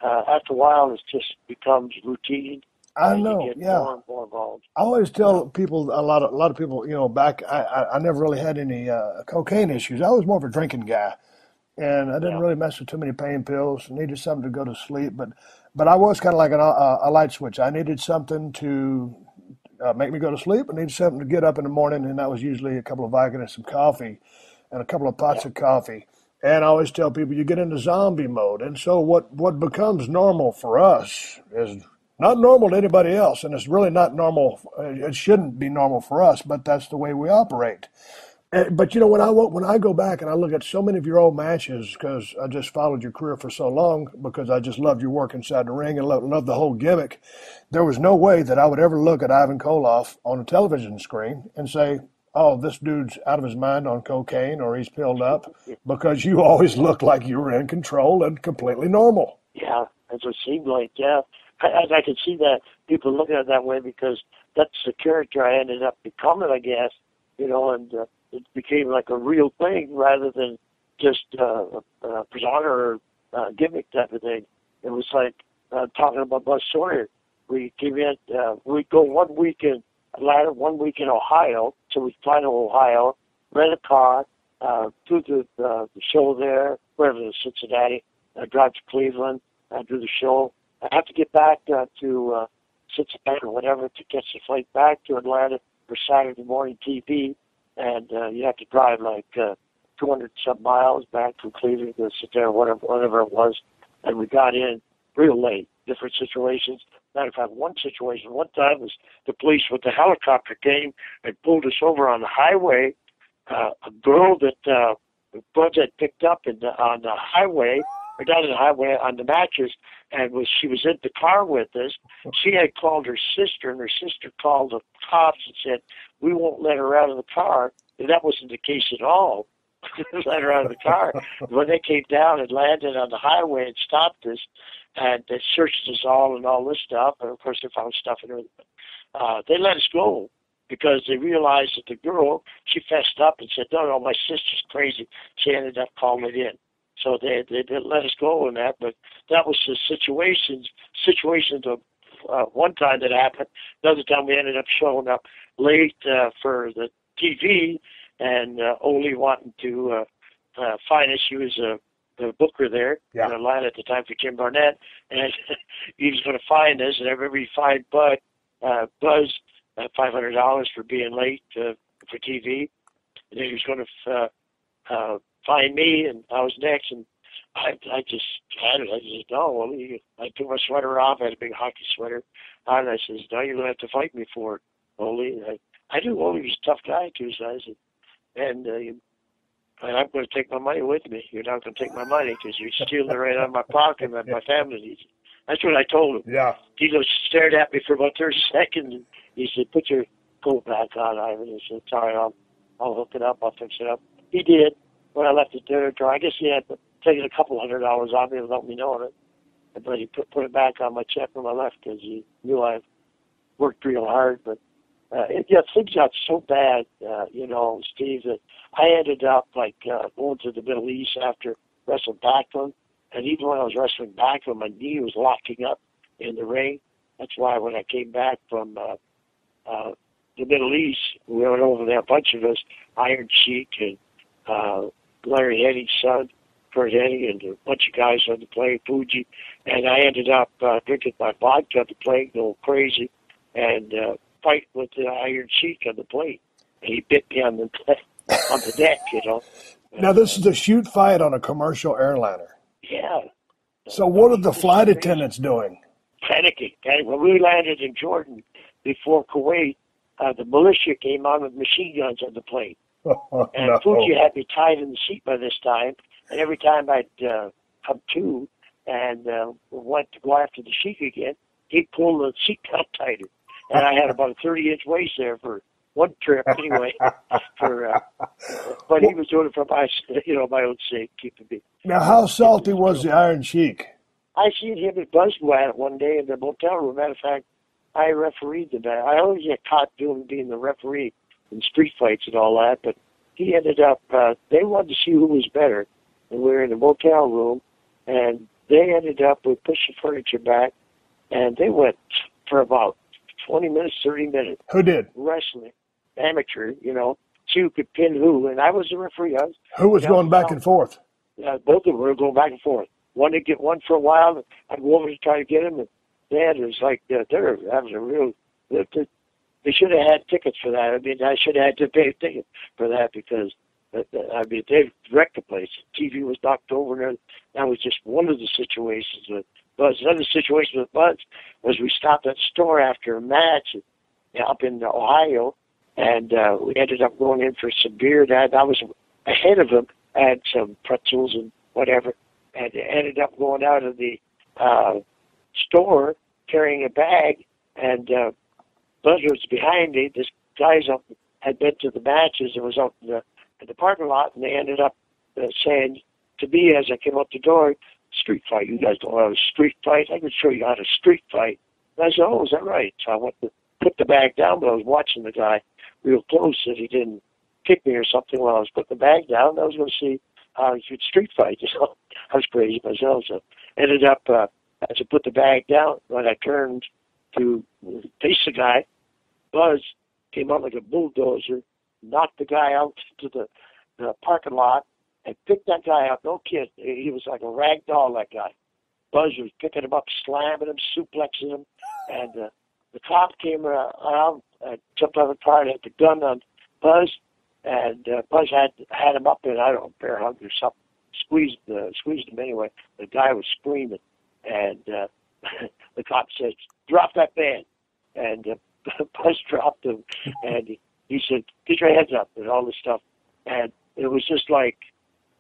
uh, after a while, it just becomes routine. I know, yeah. More more involved. I always tell people a lot of a lot of people, you know, back I I, I never really had any uh, cocaine issues. I was more of a drinking guy, and I didn't yeah. really mess with too many pain pills. Needed something to go to sleep, but but I was kind of like an, uh, a light switch. I needed something to uh, make me go to sleep. I needed something to get up in the morning, and that was usually a couple of Vicodin and some coffee, and a couple of pots yeah. of coffee. And I always tell people you get into zombie mode. And so what, what becomes normal for us is not normal to anybody else. And it's really not normal. It shouldn't be normal for us, but that's the way we operate. But you know, when I when I go back and I look at so many of your old matches, because I just followed your career for so long, because I just loved your work inside the ring and loved, loved the whole gimmick, there was no way that I would ever look at Ivan Koloff on a television screen and say, oh, this dude's out of his mind on cocaine or he's pilled up because you always looked like you were in control and completely normal. Yeah, that's what it seemed like. Yeah, I, I could see that people looking at it that way because that's the character I ended up becoming, I guess. You know, and uh, it became like a real thing rather than just uh, a persona or uh, gimmick type of thing. It was like uh, talking about Buzz Sawyer. We came in, uh, we go one weekend Atlanta, one week in Ohio. So we fly to Ohio, rent a car, uh, do the, uh, the show there, wherever it is, Cincinnati, uh, drive to Cleveland, uh, do the show. I have to get back uh, to uh, Cincinnati or whatever to catch the flight back to Atlanta for Saturday morning TV. And uh, you have to drive like uh, 200 some miles back from Cleveland to sit there, whatever, whatever it was. And we got in real late, different situations. Matter of fact, one situation, one time was the police with the helicopter came and pulled us over on the highway. Uh, a girl that uh, Buzz had picked up in the, on the highway, or down in the highway on the mattress, and was she was in the car with us. She had called her sister, and her sister called the cops and said, "We won't let her out of the car." And that wasn't the case at all. let her out of the car. when they came down and landed on the highway and stopped us, and they searched us all and all this stuff. And of course, they found stuff in her. Uh, they let us go because they realized that the girl she fessed up and said, "No, no, my sister's crazy." She ended up calling it in. So they they didn't let us go in that, but that was the situations situations of uh, one time that happened. Another time we ended up showing up late uh, for the TV, and uh, Ole wanting to uh, uh, find us. She was a the booker there Yeah. in Atlanta at the time for Jim Barnett, and he was going to fine us, and I remember he fined Bud, uh, Buzz, uh, five hundred dollars for being late uh, for TV, and then he was going to uh, uh, fine me, and I was next, and I, I just had it. I just no. You, I took my sweater off. I had a big hockey sweater on. I says, "No, you're gonna have to fight me for it, Ole." And I, I knew Ole was a tough guy too, so I said, and uh, and I'm going to take my money with me. You're not going to take my money because you're stealing it right out of my pocket. and my family needs it. That's what I told him. Yeah. He just stared at me for about 30 seconds. And he said, "Put your coat back on, Ivan." He said, "Sorry, I'll I'll hook it up. I'll fix it up." He did. When I left the dinner drawer, I guess he had taken a couple hundred dollars off me without me knowing it. But he put put it back on my check when I left because he knew I worked real hard. But uh, it, yeah, things got so bad, uh, you know, Steve, that I ended up like uh, going to the Middle East after wrestling Backlund, and even when I was wrestling Backlund, my knee was locking up in the ring. That's why when I came back from uh, uh, the Middle East, we went over there, a bunch of us, Iron Sheik and uh, Larry Hennig's son, Hennig, and a bunch of guys on the plane, Fuji, and I ended up uh, drinking my vodka on the plane, going crazy, and uh, fight with the Iron Sheik on the plane. And he bit me on the on the neck, you know. Now this is a shoot fight on a commercial airliner. Yeah, So what are the flight attendants doing? panicking. panicking. When we landed in Jordan before Kuwait, uh, the militia came on with machine guns on the plane. Oh, And no. Fuji had me tied in the seat by this time. And every time I'd uh, come to and uh, went to go after the sheik again, he'd pull the seat belt tighter. And I had about a 30 inch waist there for one trip anyway. for uh, But he was doing it for my, you know, my own sake, keeping me. Now, how salty was the Iron Sheik? I seen him and Buzz go at it one day in the motel room. Matter of fact, I refereed the match. I always get caught doing being the referee in street fights and all that, but he ended up. Uh, they wanted to see who was better, and we were in the motel room, and they ended up with pushing furniture back, and they went for about twenty minutes, thirty minutes Who did? wrestling, amateur, you know, see who could pin who. And I was the referee. I was Who was Yeah, going back well- and forth? uh, both of them were going back and forth. One to get one for a while, I'd go over to try to get him, and Dad was like, uh, they're having a real. They, they- should have had tickets for that. I mean, I should have had to pay a ticket for that because, I mean, they wrecked the place. TV was knocked over, and that was just one of the situations with Buzz. Another situation with Buzz was we stopped at the store after a match uh, up in Ohio, and uh, we ended up going in for some beer. That I was ahead of him. Had some pretzels and whatever, and ended up going out of the uh, store carrying a bag, and uh, Buzz was behind me. This guy's up had been to the matches and was out in the, in the parking lot, and they ended up uh, saying to me as I came out the door, "Street fight. You guys don't have a street fight. I can show you how to street fight." And I said, "Oh, is that right?" So I went to put the bag down, but I was watching the guy real close that he didn't kick me or something while I was putting the bag down. I was going to see how he could street fight. You know, I was crazy myself. So ended up uh, as I put the bag down when I turned to face the guy, Buzz came out like a bulldozer, knocked the guy out to the, the parking lot, and picked that guy up. No kid, he was like a rag doll. That guy. Buzz was picking him up, slamming him, suplexing him, and uh, the cop came around, uh, jumped out of the car, and had the gun on Buzz, and uh, Buzz had had him up in I don't know bear hug or something, squeezed uh, squeezed him anyway. The guy was screaming, and uh, the cop said, "Drop that man," and uh, Buzz dropped him, and he, he said, "Get your heads up," and all this stuff, and it was just like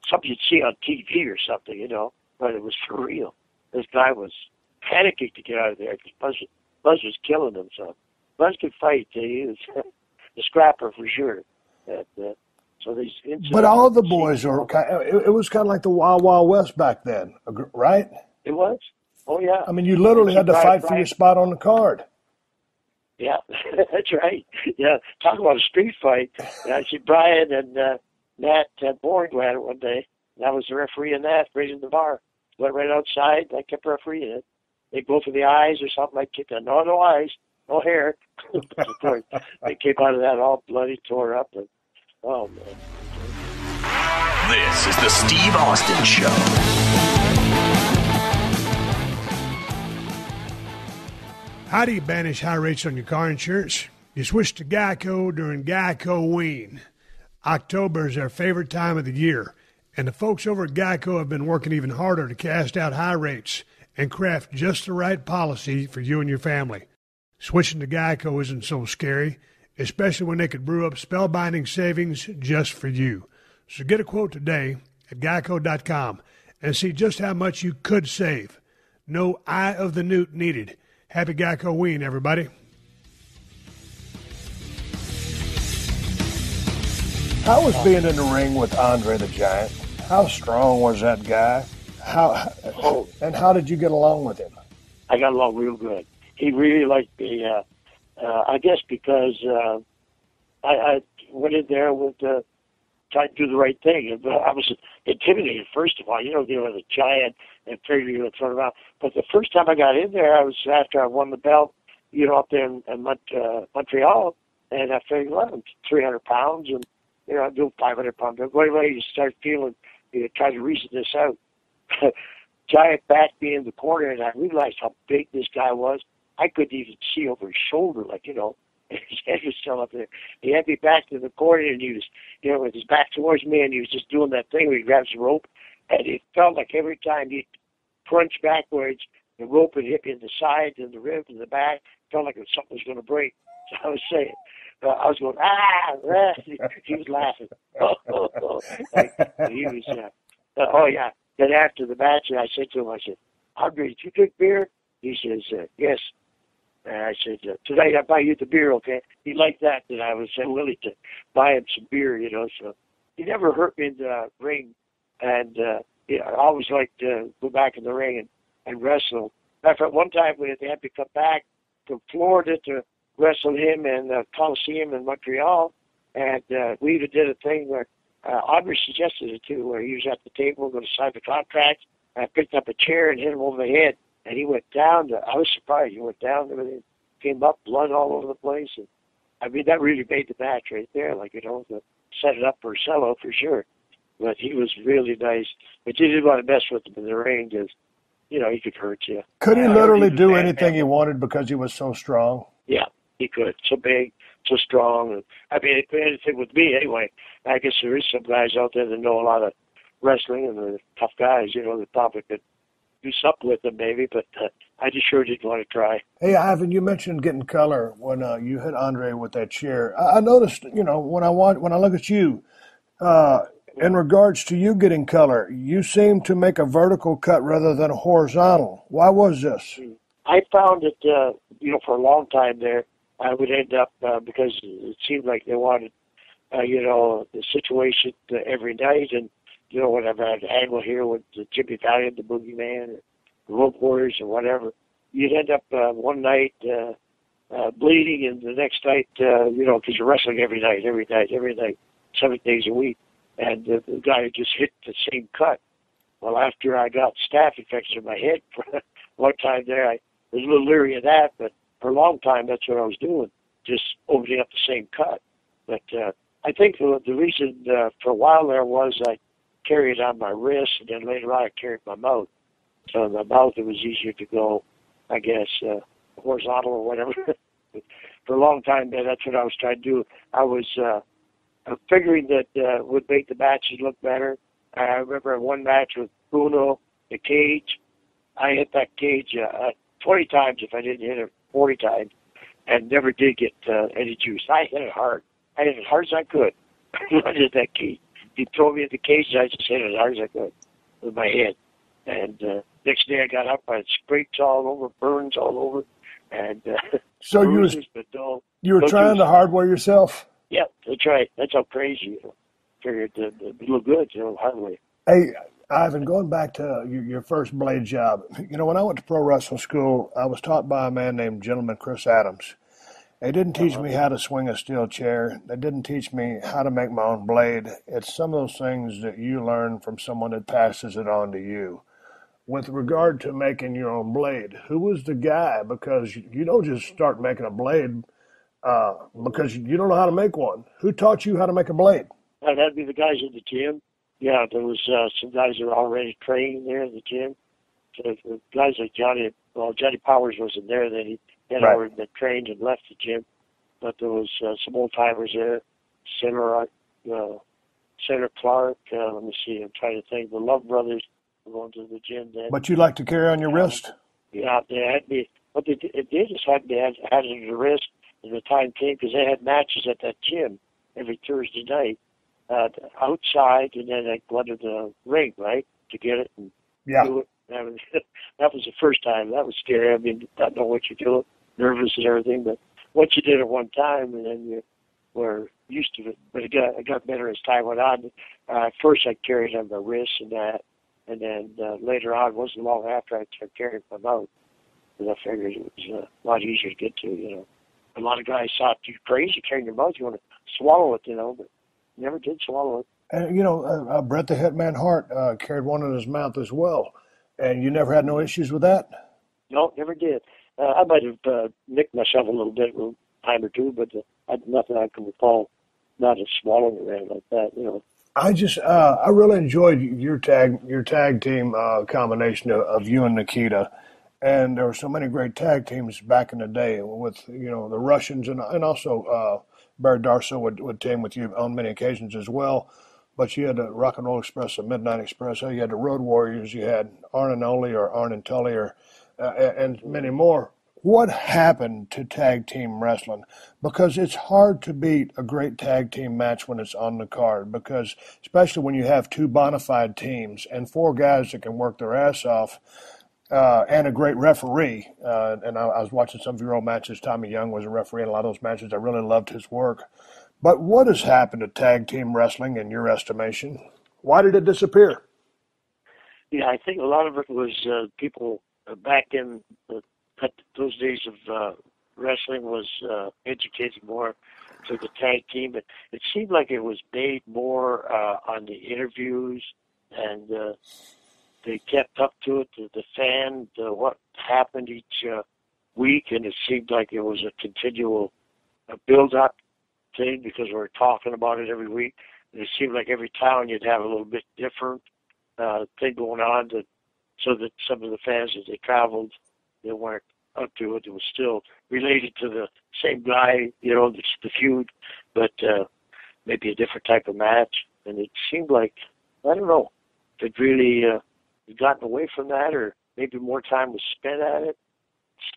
something you'd see on TV or something, you know, but it was for real. This guy was panicking to get out of there because Buzz, Buzz was killing him. So Buzz could fight. He was a scrapper for sure. And, uh, so these But all the boys are kind. It, it was kind of like the Wild Wild West back then, right? It was. Oh yeah. I mean, you literally had to fight for your spot on the card. Yeah, that's right. Yeah, talk about a street fight. Yeah, I see Brian and uh, Matt uh, Borne go it one day. And I was the referee in that, in the bar. Went right outside. I kept refereeing it. They go for the eyes or something. I kicked it. No, no eyes, no hair. of course, they came out of that all bloody, tore up, and oh man. This is the Steve Austin Show. How do you banish high rates on your car insurance? You switch to Geico during Geico Ween. October is our favorite time of the year, and the folks over at Geico have been working even harder to cast out high rates and craft just the right policy for you and your family. Switching to Geico isn't so scary, especially when they could brew up spellbinding savings just for you. So get a quote today at geico.com and see just how much you could save. No eye of the newt needed. Happy Geico Ween, everybody. How was being in the ring with Andre the Giant? How strong was that guy? How Oh. and how did you get along with him? I got along real good. He really liked me. Uh, uh, I guess because uh, I, I went in there with uh, trying to do the right thing. I was intimidated first of all. You know, dealing with a giant and figuring you would him out. But the first time I got in there, I was after I won the belt. You know, up there in, in Mont, uh, Montreal, and I figured, well, I'm 300 pounds, and you know, I do 500 pounds. But anyway, you start feeling, you try to reason this out. giant backed me in the corner, and I realized how big this guy was. I couldn't even see over his shoulder, like you know, his head was still up there. He had me back in the corner, and he was, you know, with his back towards me, and he was just doing that thing where he grabs the rope, and it felt like every time he crunch backwards, the rope would hit me in the sides and the ribs and the back. Felt like something was going to break. So I was saying, uh, I was going ah. He, was laughing. like, he was. Uh, uh, oh yeah. Then after the match, I said to him, I said, Andre, did you drink beer? He says, uh, yes. And I said, uh, tonight I buy you the beer, okay? He liked that, that I was willing to buy him some beer, you know. So he never hurt me in the ring, and uh, yeah, I always liked to go back in the ring and, and wrestle. Matter of fact, one time we had to come back from Florida to wrestle him in the Coliseum in Montreal, and uh, we even did a thing where uh, Aubrey suggested it too, where he was at the table going to sign the contract. I picked up a chair and hit him over the head, and he went down. To, I was surprised. He went down, everything came up, blood all over the place, and I mean that really made the match right there. Like you know, to set it up for Cello for sure. But he was really nice. But you didn't want to mess with him in the ring because, you know, he could hurt you. Could he literally was do anything man. he wanted because he was so strong? Yeah, he could. So big, so strong. And, I mean, anything with me anyway. I guess there is some guys out there that know a lot of wrestling and they're tough guys, you know, that probably could do something with them maybe. But uh, I just sure didn't want to try. Hey, Ivan, you mentioned getting color when uh, you hit Andre with that chair. I, I noticed, you know, when I want when I look at you, uh, in regards to you getting color, you seem to make a vertical cut rather than a horizontal. Why was this? I found that, uh, you know, for a long time there, I would end up, uh, because it seemed like they wanted, uh, you know, the situation uh, every night. And, you know, whenever I'd angle here with the Jimmy Valiant, the Boogeyman, the Road Warriors, or whatever, you'd end up uh, one night uh, uh, bleeding, and the next night, uh, you know, because you're wrestling every night, every night, every night, seven days a week. And uh, the guy just hit the same cut. Well, after I got staph infection in my head for one time there, I was a little leery of that, but for a long time, that's what I was doing, just opening up the same cut. But uh, I think the, the reason uh, for a while there was I carried it on my wrist, and then later on I carried my mouth. So in the mouth, it was easier to go, I guess, uh, horizontal or whatever. for a long time, there, that's what I was trying to do. I was uh, uh, figuring that uh, would make the matches look better. I remember one match with Bruno, the cage. I hit that cage uh, uh, 20 times if I didn't hit it 40 times, and never did get uh, any juice. I hit it hard. I hit it as hard as I could. I hit that cage. He threw me in the cage, and I just hit it as hard as I could with my head. And uh, next day I got up, I had scrapes all over, burns all over, and uh, So you was bruises, but no, you were no trying juice. to hardway yourself. Yeah, that's right. That's how crazy. You. Figured uh, it'd look good, you know, hardly. Hey, Ivan, going back to your, your first blade job, you know, when I went to pro wrestling school, I was taught by a man named Gentleman Chris Adams. They didn't teach me how to swing a steel chair. They didn't teach me how to make my own blade. It's some of those things that you learn from someone that passes it on to you. With regard to making your own blade, who was the guy? Because you don't just start making a blade uh, because you don't know how to make one. Who taught you how to make a blade? Uh, that'd be the guys at the gym. yeah, there was uh, some guys that were already training there in the gym. So the guys like Johnny, well, Johnny Powers wasn't there then. He had Right. already been trained and left the gym. But there was uh, some old timers there. Senator, uh, Senator Clark. Uh, let me see. I'm trying to think. The Love Brothers were going to the gym then. But you like to carry on your wrist? Yeah, they had me. What they did, it did is had me had, had it at the wrist, and the time came because they had matches at that gym every Thursday night uh, outside, and then I go to the ring right to get it and Yeah. do it. That was that was the first time. That was scary. I mean, not know what you're doing, nervous and everything. But once you did it one time, and then you were used to it. But it got it got better as time went on. Uh, at first, I carried on my wrist and that, and then uh, later on, it wasn't long after I started carrying my mouth. Because I figured it was uh, a lot easier to get to. You know, a lot of guys thought you're crazy carrying your mouth. You want to swallow it, you know, but never did swallow it. And you know, uh, uh, Brett the Hitman Hart uh, carried one in his mouth as well, and you never had no issues with that. No, never did. Uh, I might have uh, nicked myself a little bit a time or two, but uh, I, nothing I can recall not have swallowing it or anything like that. You know, I just, uh, I really enjoyed your tag, your tag team uh, combination of, of you and Nikita, and there were so many great tag teams back in the day with you know the Russians and and also uh, Barry Darsow would, would team with you on many occasions as well. But you had the Rock and Roll Express, the Midnight Express. You had the Road Warriors. You had Arn and Ole or Arn and Tully or uh, and many more. What happened to tag team wrestling? Because it's hard to beat a great tag team match when it's on the card. Because especially when you have two bona fide teams and four guys that can work their ass off, uh, and a great referee. Uh, and I, I was watching some of your old matches. Tommy Young was a referee in a lot of those matches. I really loved his work. But what has happened to tag team wrestling in your estimation? Why did it disappear? yeah, I think a lot of it was uh, people uh, back in the, those days of uh, wrestling was uh, educated more to the tag team, but it seemed like it was made more on the interviews and. Uh, they kept up to it. The, the fan, the, what happened each uh, week, and it seemed like it was a continual uh, build-up thing because we were talking about it every week. And it seemed like every town you'd have a little bit different uh, thing going on, to, so that some of the fans, as they traveled, they weren't up to it. It was still related to the same guy, you know, the, the feud, but uh, maybe a different type of match. And it seemed like I don't know, it really. Uh, gotten away from that, or maybe more time was spent at it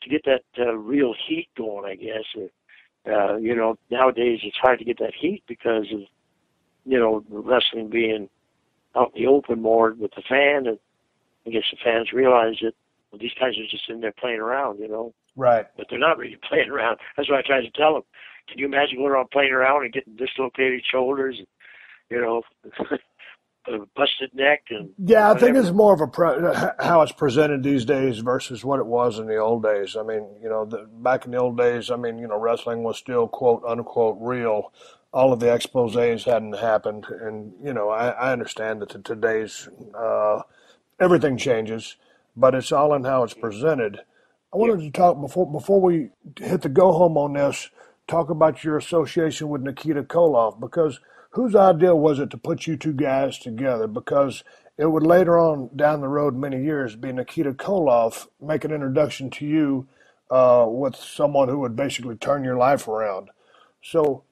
to get that uh, real heat going. I guess. Or, uh, you know, nowadays it's hard to get that heat because of you know wrestling being out in the open more with the fan, and I guess the fans realize that well, these guys are just in there playing around, you know. Right. But they're not really playing around. That's what I tried to tell them. Can you imagine going around playing around and getting dislocated shoulders, and, you know, a busted neck and Yeah, I think it's more of a pre- how it's presented these days versus what it was in the old days. I mean, you know, the, back in the old days, I mean, you know, wrestling was still quote unquote real. All of the exposés hadn't happened, and you know, I, I understand that to today's uh, everything changes, but it's all in how it's presented. I wanted to talk before before we hit the go home on this. Talk about your association with Nikita Koloff because whose idea was it to put you two guys together? Because it would later on down the road, many years, be Nikita Koloff make an introduction to you uh, with someone who would basically turn your life around. So,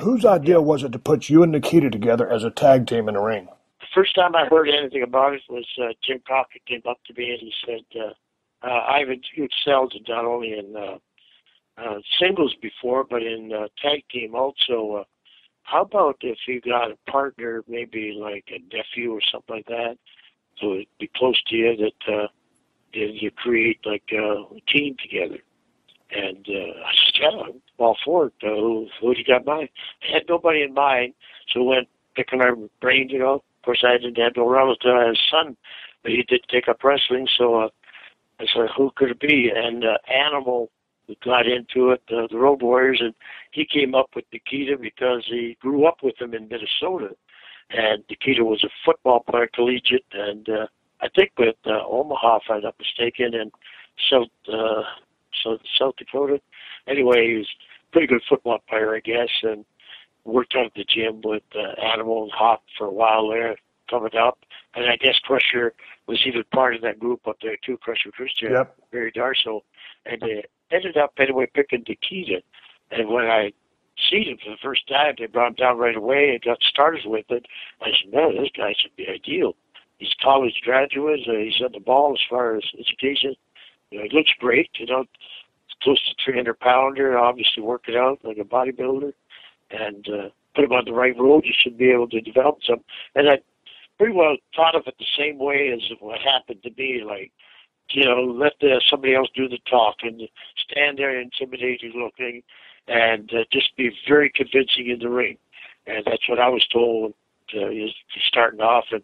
whose idea was it to put you and Nikita together as a tag team in the ring? the first time I heard anything about it was uh, Jim Crockett came up to me and he said, uh, uh, "I've excelled not only in uh, uh, singles before, but in uh, tag team also. Uh, how about if you got a partner, maybe like a nephew or something like that, so it'd be close to you that uh, then you create like a team together." And uh, I said, "Yeah, I'm all for it. Uh, who, who do you got in mind?" I had nobody in mind, so went picking our brains, you know. Of course, I didn't have no relative. I had a son, but he did take up wrestling, so uh, I said, who could it be? And uh, Animal got into it, uh, the Road Warriors, and he came up with Nikita because he grew up with him in Minnesota. And Nikita was a football player, collegiate, and uh, I think with uh, Omaha, if I'm not mistaken, and South, uh, South, South Dakota. Anyway, he was a pretty good football player, I guess, and worked out at the gym with uh, Animal and Hawk for a while there. coming up, and I guess Crusher was even part of that group up there too. Crusher Christian, Yep. Barry Darsow, and they ended up anyway picking Nikita. And when I seen him for the first time, they brought him down right away and got started with it. I said, man, this guy should be ideal. He's college graduate. Uh, he's on the ball as far as education. You know, he looks great. You know, close to 300 pounder, obviously working out like a bodybuilder, and uh, put him on the right road. You should be able to develop some. And I pretty well thought of it the same way as what happened to me. Like, you know, let the, somebody else do the talking, stand there intimidating looking, and uh, just be very convincing in the ring. And that's what I was told uh, is starting off. And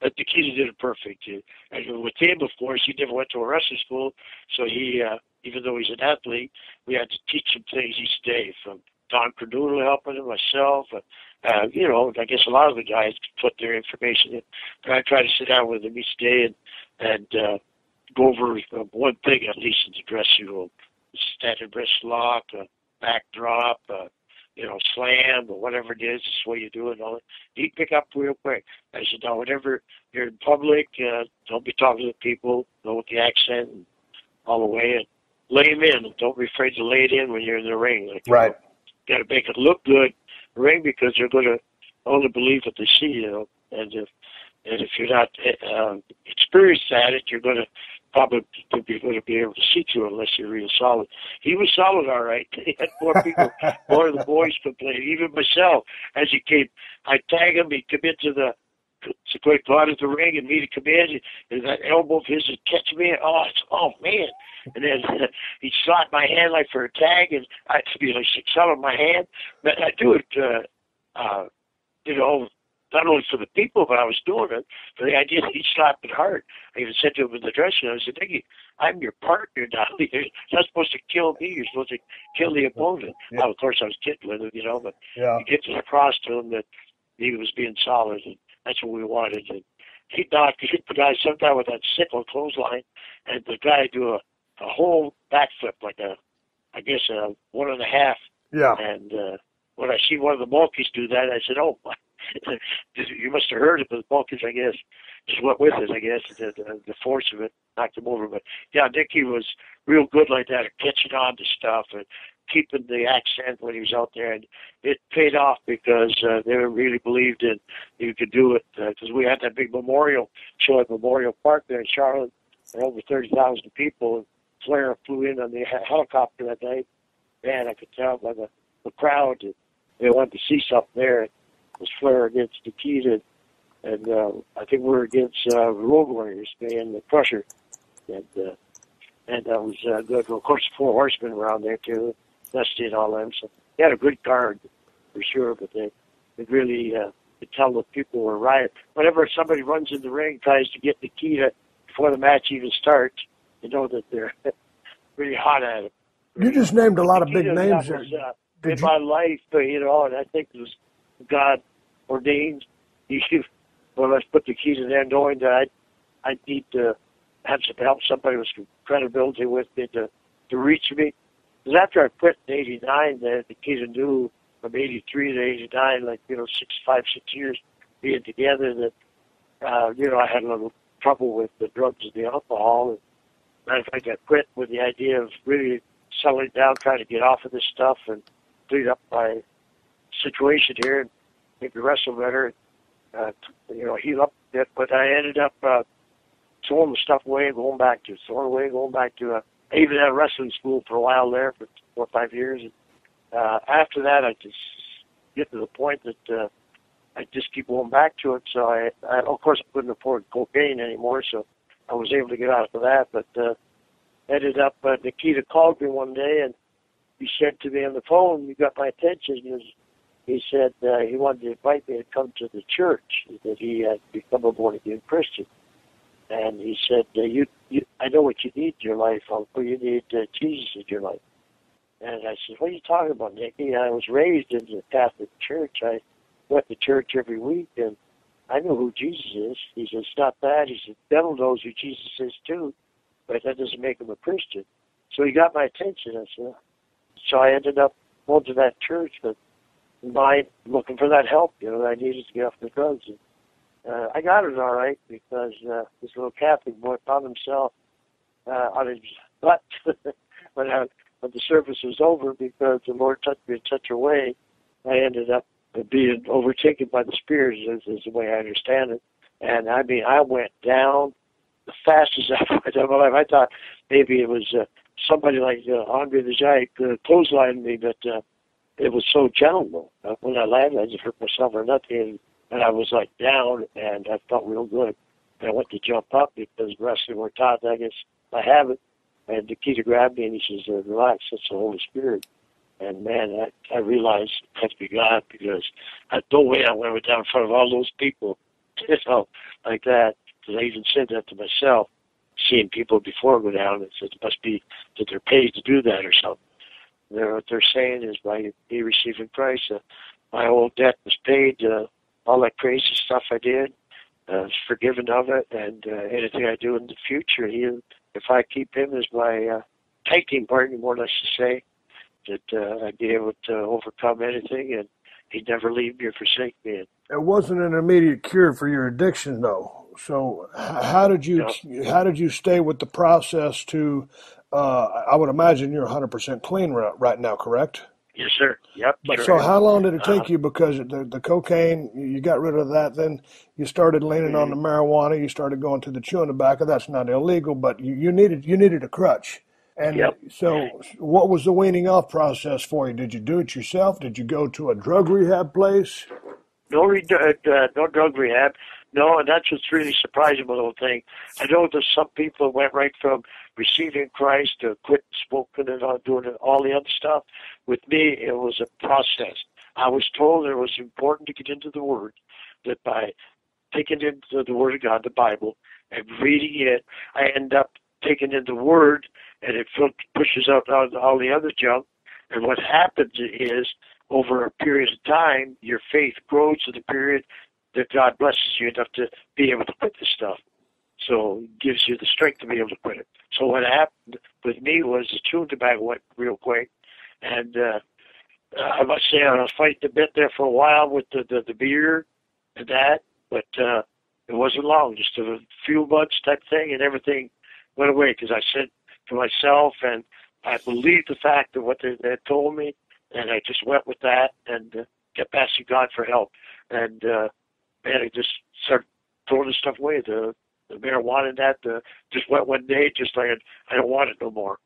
but Nikita did it perfect. And with him, of course, he never went to a wrestling school, so he, uh, even though he's an athlete, we had to teach him things each day from Don Kernodle helping him, myself, uh, uh, you know, I guess a lot of the guys put their information in. But I try to sit down with them each day and and uh, go over uh, one thing at least in the dressing room: standard wrist lock, uh, backdrop, uh, you know, slam or whatever it is. It's the way you do it. All that. Pick up real quick. I said, now, whenever you're in public, uh, don't be talking to people. Go with the accent and all the way and lay him in. Don't be afraid to lay it in when you're in the ring. Like, Right. got to make it look good in the ring because they're going to only believe what they see, you know. And if and if you're not uh, experienced at it, you're going to probably be going to be able to see it unless you're real solid. He was solid, all right. He had more people, more of the boys complained. Even myself, as he came, I tag him. He'd come into the to great out of the ring and me to come in, and that elbow of his would catch me. Oh, it's, oh man! And then he'd slap my hand like for a tag, and I'd be like selling my hand. But I do it, uh, uh, you know, not only for the people, but I was doing it for the idea that he slapped it hard. I even said to him in the dressing room, I said, Nicky, I'm your partner now. You're not supposed to kill me. You're supposed to kill the opponent. Yeah. Well, of course, I was kidding with him, you know, but Yeah. he gets it across to him that he was being solid, and that's what we wanted. And he knocked, he hit the guy sometime with that sickle clothesline, and the guy do a, a whole backflip, like a, I guess a one and a half. Yeah. And uh, when I see one of the monkeys do that, I said, "Oh, my. you must have heard it." But the monkeys, I guess, just went with it. I guess the, the, the force of it knocked him over. But yeah, Nicky was real good like that, catching on to stuff and keeping the accent when he was out there, and it paid off because uh, they really believed in you could do it. Because we had that big memorial show at Memorial Park there in Charlotte, and over thirty thousand people. Flair flew in on the helicopter that night. Man, I could tell by the the crowd that they wanted to see something there. It was Flair against Nikita, and uh, I think we were against uh, Road Warriors, and the Crusher, and uh, and that was uh, good. Of course, four horsemen around there too, Dusty and all them. So they had a good card for sure, but they they really uh, could tell the people were riot. Whenever somebody runs in the ring, tries to get Nikita before the match even starts, you know that they're really hot at it. You just named a lot of big names there. was, uh, Did in you- my life, uh, you know, and I think it was God ordained. He, well, let's put the keys in there, knowing that I, I need to have some help, somebody with some credibility with me to, to reach me. Because after I quit in '89, the the kids knew from '83 to '89, like you know, six, five, six years being together, that uh, you know, I had a little trouble with the drugs and the alcohol. And matter of fact, I quit with the idea of really settling down, trying to get off of this stuff and clean up my situation here and maybe wrestle better, uh, you know, heal up a bit. But I ended up uh, throwing the stuff away going back to throwing away, going back to. Uh, even had wrestling school for a while there for four or five years. And, uh, after that, I just get to the point that uh, I just keep going back to it. So I, I, of course, I couldn't afford cocaine anymore, so I was able to get out of that. But uh, ended up, uh, Nikita called me one day and he said to me on the phone, "You got my attention." He, was, he said uh, he wanted to invite me to come to the church that he had become a born again Christian, and he said, uh, "You, you, I know what you need in your life, Uncle. You need uh, Jesus in your life." And I said, "What are you talking about, Nicky? I was raised in the Catholic Church. I went to church every week, and I know who Jesus is." He said, "It's not that." He said, "The devil knows who Jesus is too, but that doesn't make him a Christian." So he got my attention. I said, so I ended up going to that church, but mind looking for that help. You know, that I needed to get off the drugs. And uh, I got it all right because uh, this little Catholic boy found himself uh, on his butt when I, when the service was over because the Lord touched me in such a way. I ended up being overtaken by the Spirit, is, is the way I understand it. And I mean, I went down the fastest I've ever done in my life. I thought maybe it was uh, somebody like uh, Andre the Giant uh, clotheslined me, but uh, it was so gentle. Uh, when I landed, I just hurt myself or nothing, and I was like down, and I felt real good. And I went to jump up because wrestling were taught. I guess I have it. And Nikita grabbed me and he says, "Relax, it's the Holy Spirit." And man, I, I realized it had to be God because I no way I went down in front of all those people, you know, like that. Because I even said that to myself, seeing people before go down, and said it must be that they're paid to do that or something. They're, what they're saying is by me receiving Christ, uh, my old debt was paid. Uh, all that crazy stuff I did, uh, was forgiven of it, and uh, anything I do in the future, he, if I keep him as my uh, tag team partner, more or less to say, that uh, I'd be able to overcome anything, and he'd never leave me or forsake me. It wasn't an immediate cure for your addiction, though. So, how did you no. how did you stay with the process to? Uh, I would imagine you're 100% clean right now, correct? Yes, sir. Yep. But sure so, how long did it take uh, you? Because the the cocaine, you got rid of that. Then you started leaning mm-hmm. on the marijuana. You started going to the chewing tobacco. That's not illegal, but you, you needed you needed a crutch. And yep. so, what was the weaning off process for you? Did you do it yourself? Did you go to a drug rehab place? No, re- uh, uh, no drug rehab. No, and that's what's really surprising about the whole thing. I know there's some people went right from receiving Christ to quit smoking and all, doing all the other stuff. With me, it was a process. I was told it was important to get into the Word, that by taking into the Word of God, the Bible, and reading it, I end up taking in the Word and it pushes out all the other junk. And what happens is, over a period of time, your faith grows to the period that God blesses you enough to be able to quit this stuff. So gives you the strength to be able to quit it. So what happened with me was the chewing tobacco went real quick, and uh, I must say I was fighting a bit there for a while with the the, the beer and that, but uh, it wasn't long, just a few months type thing, and everything went away because I said to myself, and I believed the fact of what they, they had told me, and I just went with that and uh, kept asking God for help. And uh, man, I just started throwing this stuff away. The the marijuana and that uh, just went one day, just like I don't want it no more.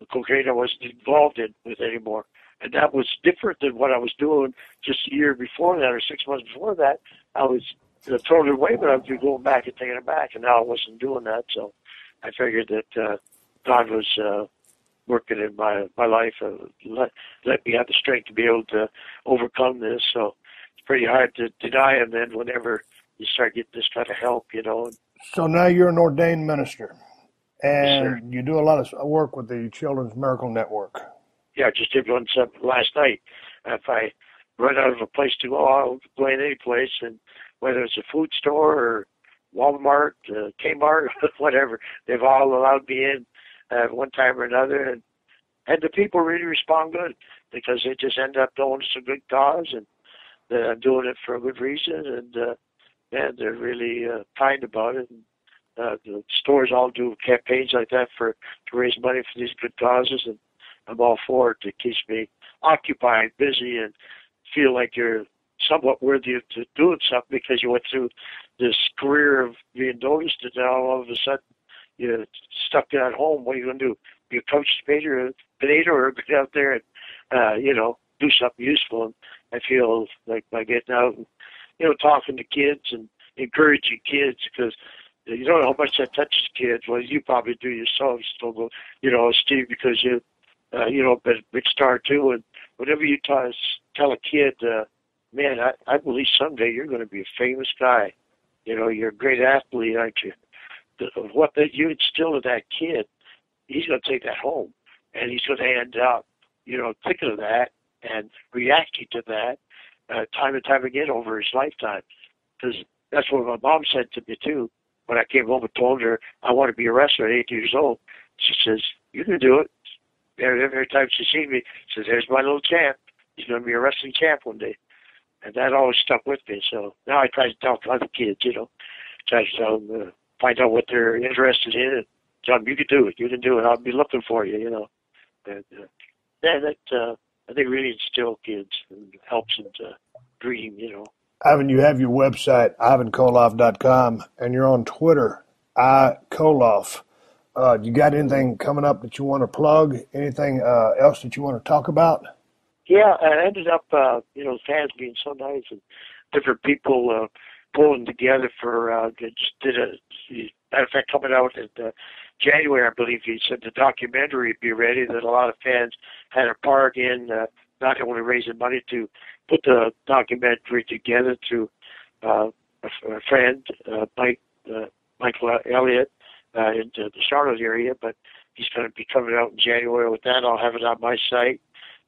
The cocaine I wasn't involved in with anymore. And that was different than what I was doing just a year before that or six months before that. I was uh, throwing it away, but I was going back and taking it back, and now I wasn't doing that. So I figured that uh, God was uh, working in my my life and let let me have the strength to be able to overcome this. So it's pretty hard to deny Him then whenever you start getting this kind of help, you know. So now you're an ordained minister, and yes, you do a lot of work with the Children's Miracle Network. Yeah, I just did one last night. If I run out of a place to go, I'll go in any place, and whether it's a food store or Walmart, uh, Kmart, whatever, they've all allowed me in at one time or another, and and the people really respond good because they just end up doing it's a good cause and they're doing it for a good reason, and uh, and they're really uh, kind about it. And, uh, the stores all do campaigns like that for to raise money for these good causes, and I'm all for it. It keeps me occupied, busy, and feel like you're somewhat worthy of doing something because you went through this career of being noticed, and now all of a sudden you're stuck at home. What are you going to do? Be a coach potato, or potato, or get out there and uh, you know do something useful? And I feel like by getting out and you know talking to kids and encouraging kids because you don't know how much that touches kids. Well, you probably do yourself. Still, you know, Steve, because you, uh, you know, been a big star too. And whatever you tell tell a kid, uh, man, I, I believe someday you're going to be a famous guy. You know, you're a great athlete, aren't you? of what that you instill in that kid, he's going to take that home, and he's going to end up, you know, thinking of that and reacting to that uh, time and time again over his lifetime. Because that's what my mom said to me too. When I came home and told her I want to be a wrestler at eight years old, she says, "You can do it." Every, every time she sees me, she says, "There's my little champ. He's going to be a wrestling champ one day." and that always stuck with me. So now I try to talk to other kids, you know, try to tell them, uh, find out what they're interested in, and tell them you can do it, you can do it. I'll be looking for you, you know. And uh, that uh, I think really instill kids and helps them to dream, you know. Ivan, you have your website, ivankoloff.com, and you're on Twitter, ikoloff. Uh, you got anything coming up that you want to plug? Anything uh, else that you want to talk about? Yeah, I ended up, uh, you know, fans being so nice and different people uh, pulling together for uh, just did a matter of fact coming out in uh, January, I believe he said the documentary would be ready. That a lot of fans had a part in uh, not only raising money to put the documentary together to uh, a, friend, uh, Mike uh, Michael Elliott, uh, in the Charlotte area, but he's going to be coming out in January with that. I'll have it on my site,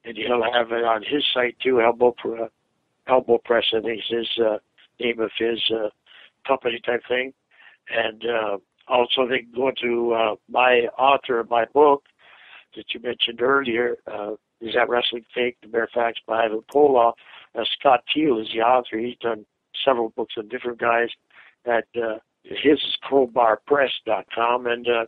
and he'll have it on his site too. Elbow uh, Elbow Press, I think is his uh, name of his uh, company type thing, and uh, also they can go to uh, my author of my book that you mentioned earlier. Uh, is that wrestling fake? The Bear Facts by Ivan Koloff. Uh, Scott Teal is the author. He's done several books on different guys. That uh, his is crowbarpress.com, and uh,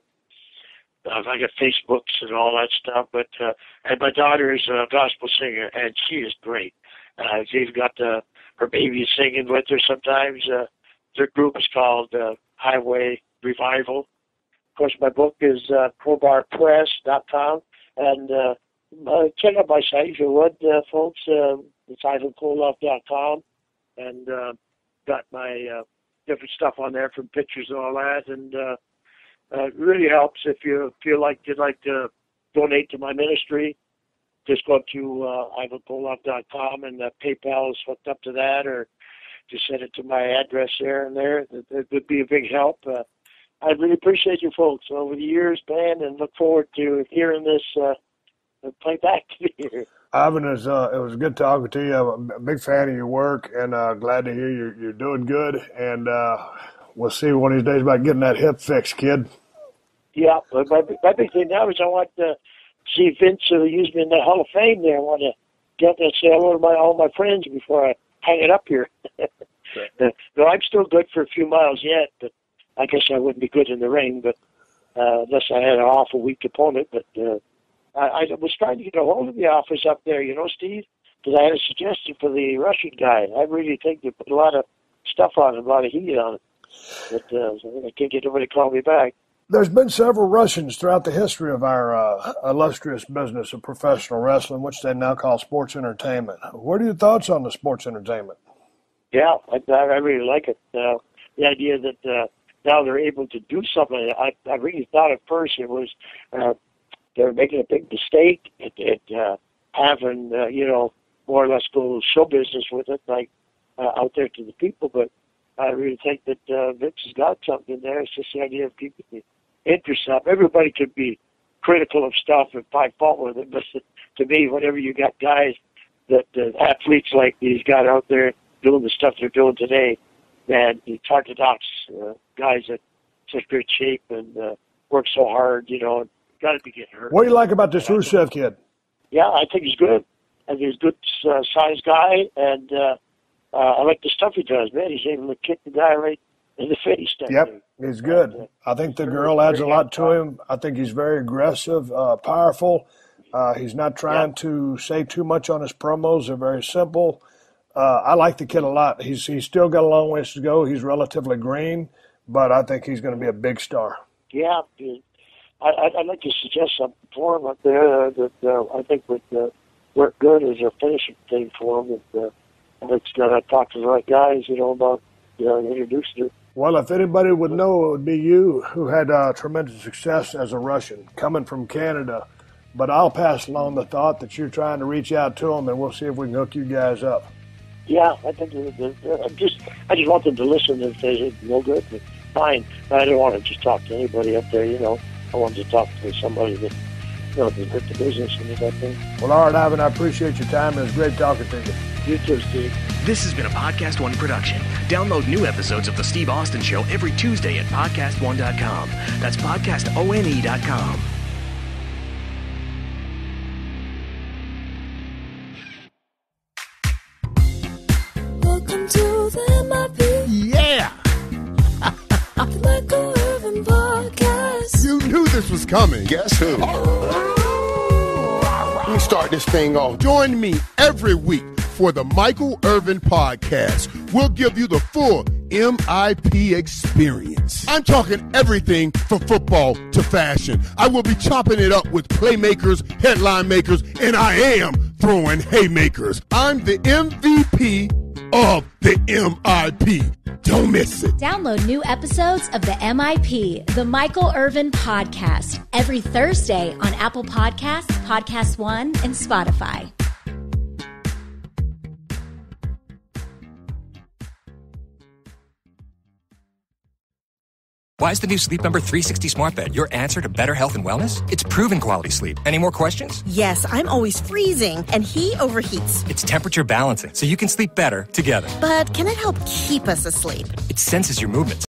I got Facebooks and all that stuff. But uh, and my daughter is a gospel singer, and she is great. Uh, she's got uh, her baby singing with her sometimes. Uh, their group is called uh, Highway Revival. Of course, my book is uh, crowbarpress.com, and uh, uh, check out my site if you would, uh, folks. Uh, it's ivankoloff.com, and uh, got my uh, different stuff on there from pictures and all that, and uh, uh, it really helps if you feel like you'd like to donate to my ministry. Just go to uh, ivankoloff.com, and uh, PayPal is hooked up to that, or just send it to my address there and there. That, that would be a big help. Uh, I really appreciate you folks over the years, man, and look forward to hearing this uh, play back here. Ivan, is, uh, it was good talking to you. I'm a big fan of your work, and uh, glad to hear you're, you're doing good. And uh, we'll see one of these days about getting that hip fixed, kid. Yeah, but my, my big thing now is I want to see Vince uh, use me in the Hall of Fame. There, I want to get there and say hello to my all my friends before I hang it up here. no, I'm still good for a few miles yet, but I guess I wouldn't be good in the ring, but uh, unless I had an awful weak opponent. But uh, I, I was trying to get a hold of the office up there, you know, Steve, because I had a suggestion for the Russian guy. I really think they put a lot of stuff on it, a lot of heat on it. But uh, I can't get nobody to call me back. There's been several Russians throughout the history of our uh, illustrious business of professional wrestling, which they now call sports entertainment. What are your thoughts on the sports entertainment? Yeah, I, I really like it. Uh, the idea that uh, now they're able to do something. I, I really thought at first it was uh, they're making a big mistake at, at uh, having uh, you know more or less go show business with it, like uh, out there to the people. But I really think that uh, Vince has got something there. It's just the idea of keeping the interest up. Everybody could be critical of stuff and find fault with it, but to me, whenever you got guys that uh, athletes like these got out there doing the stuff they're doing today, man, it's hard to knock uh, guys that such great shape and uh, work so hard, you know, got to be getting hurt. What do you like about this Rusev kid? Yeah, I think he's good. and he's a good uh, size guy, and uh, uh, I like the stuff he does. Man, he's able to kick the guy right in the face. Yep, thing. he's good. And, uh, I think the girl adds a lot to him. I think he's very aggressive, uh, powerful. Uh, he's not trying yep. to say too much on his promos. They're very simple. Uh, I like the kid a lot. He's he's still got a long ways to go. He's relatively green, but I think he's going to be a big star. Yeah, dude. I, would like to suggest something for him up there uh, that uh, I think would uh, work good as a finishing thing for him. That uh, I think he's got to talk to the right guys, you know, about you know, introducing it. Well, if anybody would know, it would be you, who had uh, tremendous success as a Russian coming from Canada. But I'll pass along the thought that you're trying to reach out to them, and we'll see if we can hook you guys up. Yeah, I think I uh, just I just want them to listen. If they no good, but fine. I don't want to just talk to anybody up there, you know. I wanted to talk to somebody that you know that did the business and that thing. Well, all right, Ivan, I appreciate your time. It was great talking to you. You too, Steve. This has been a Podcast One production. Download new episodes of The Steve Austin Show every Tuesday at PodcastOne.com. That's PodcastOne.com. was coming. Guess who? Let me start this thing off. Join me every week for the Michael Irvin Podcast. We'll give you the full MIP experience. I'm talking everything from football to fashion. I will be chopping it up with playmakers, headline makers, and I am throwing haymakers. I'm the MVP of the MIP. Don't miss it. Download new episodes of the MIP, the Michael Irvin Podcast, every Thursday on Apple Podcasts, Podcast One, and Spotify. Why is the new Sleep Number 360 smart bed your answer to better health and wellness? It's proven quality sleep. Any more questions? Yes, I'm always freezing, and he overheats. It's temperature balancing, so you can sleep better together. But can it help keep us asleep? It senses your movements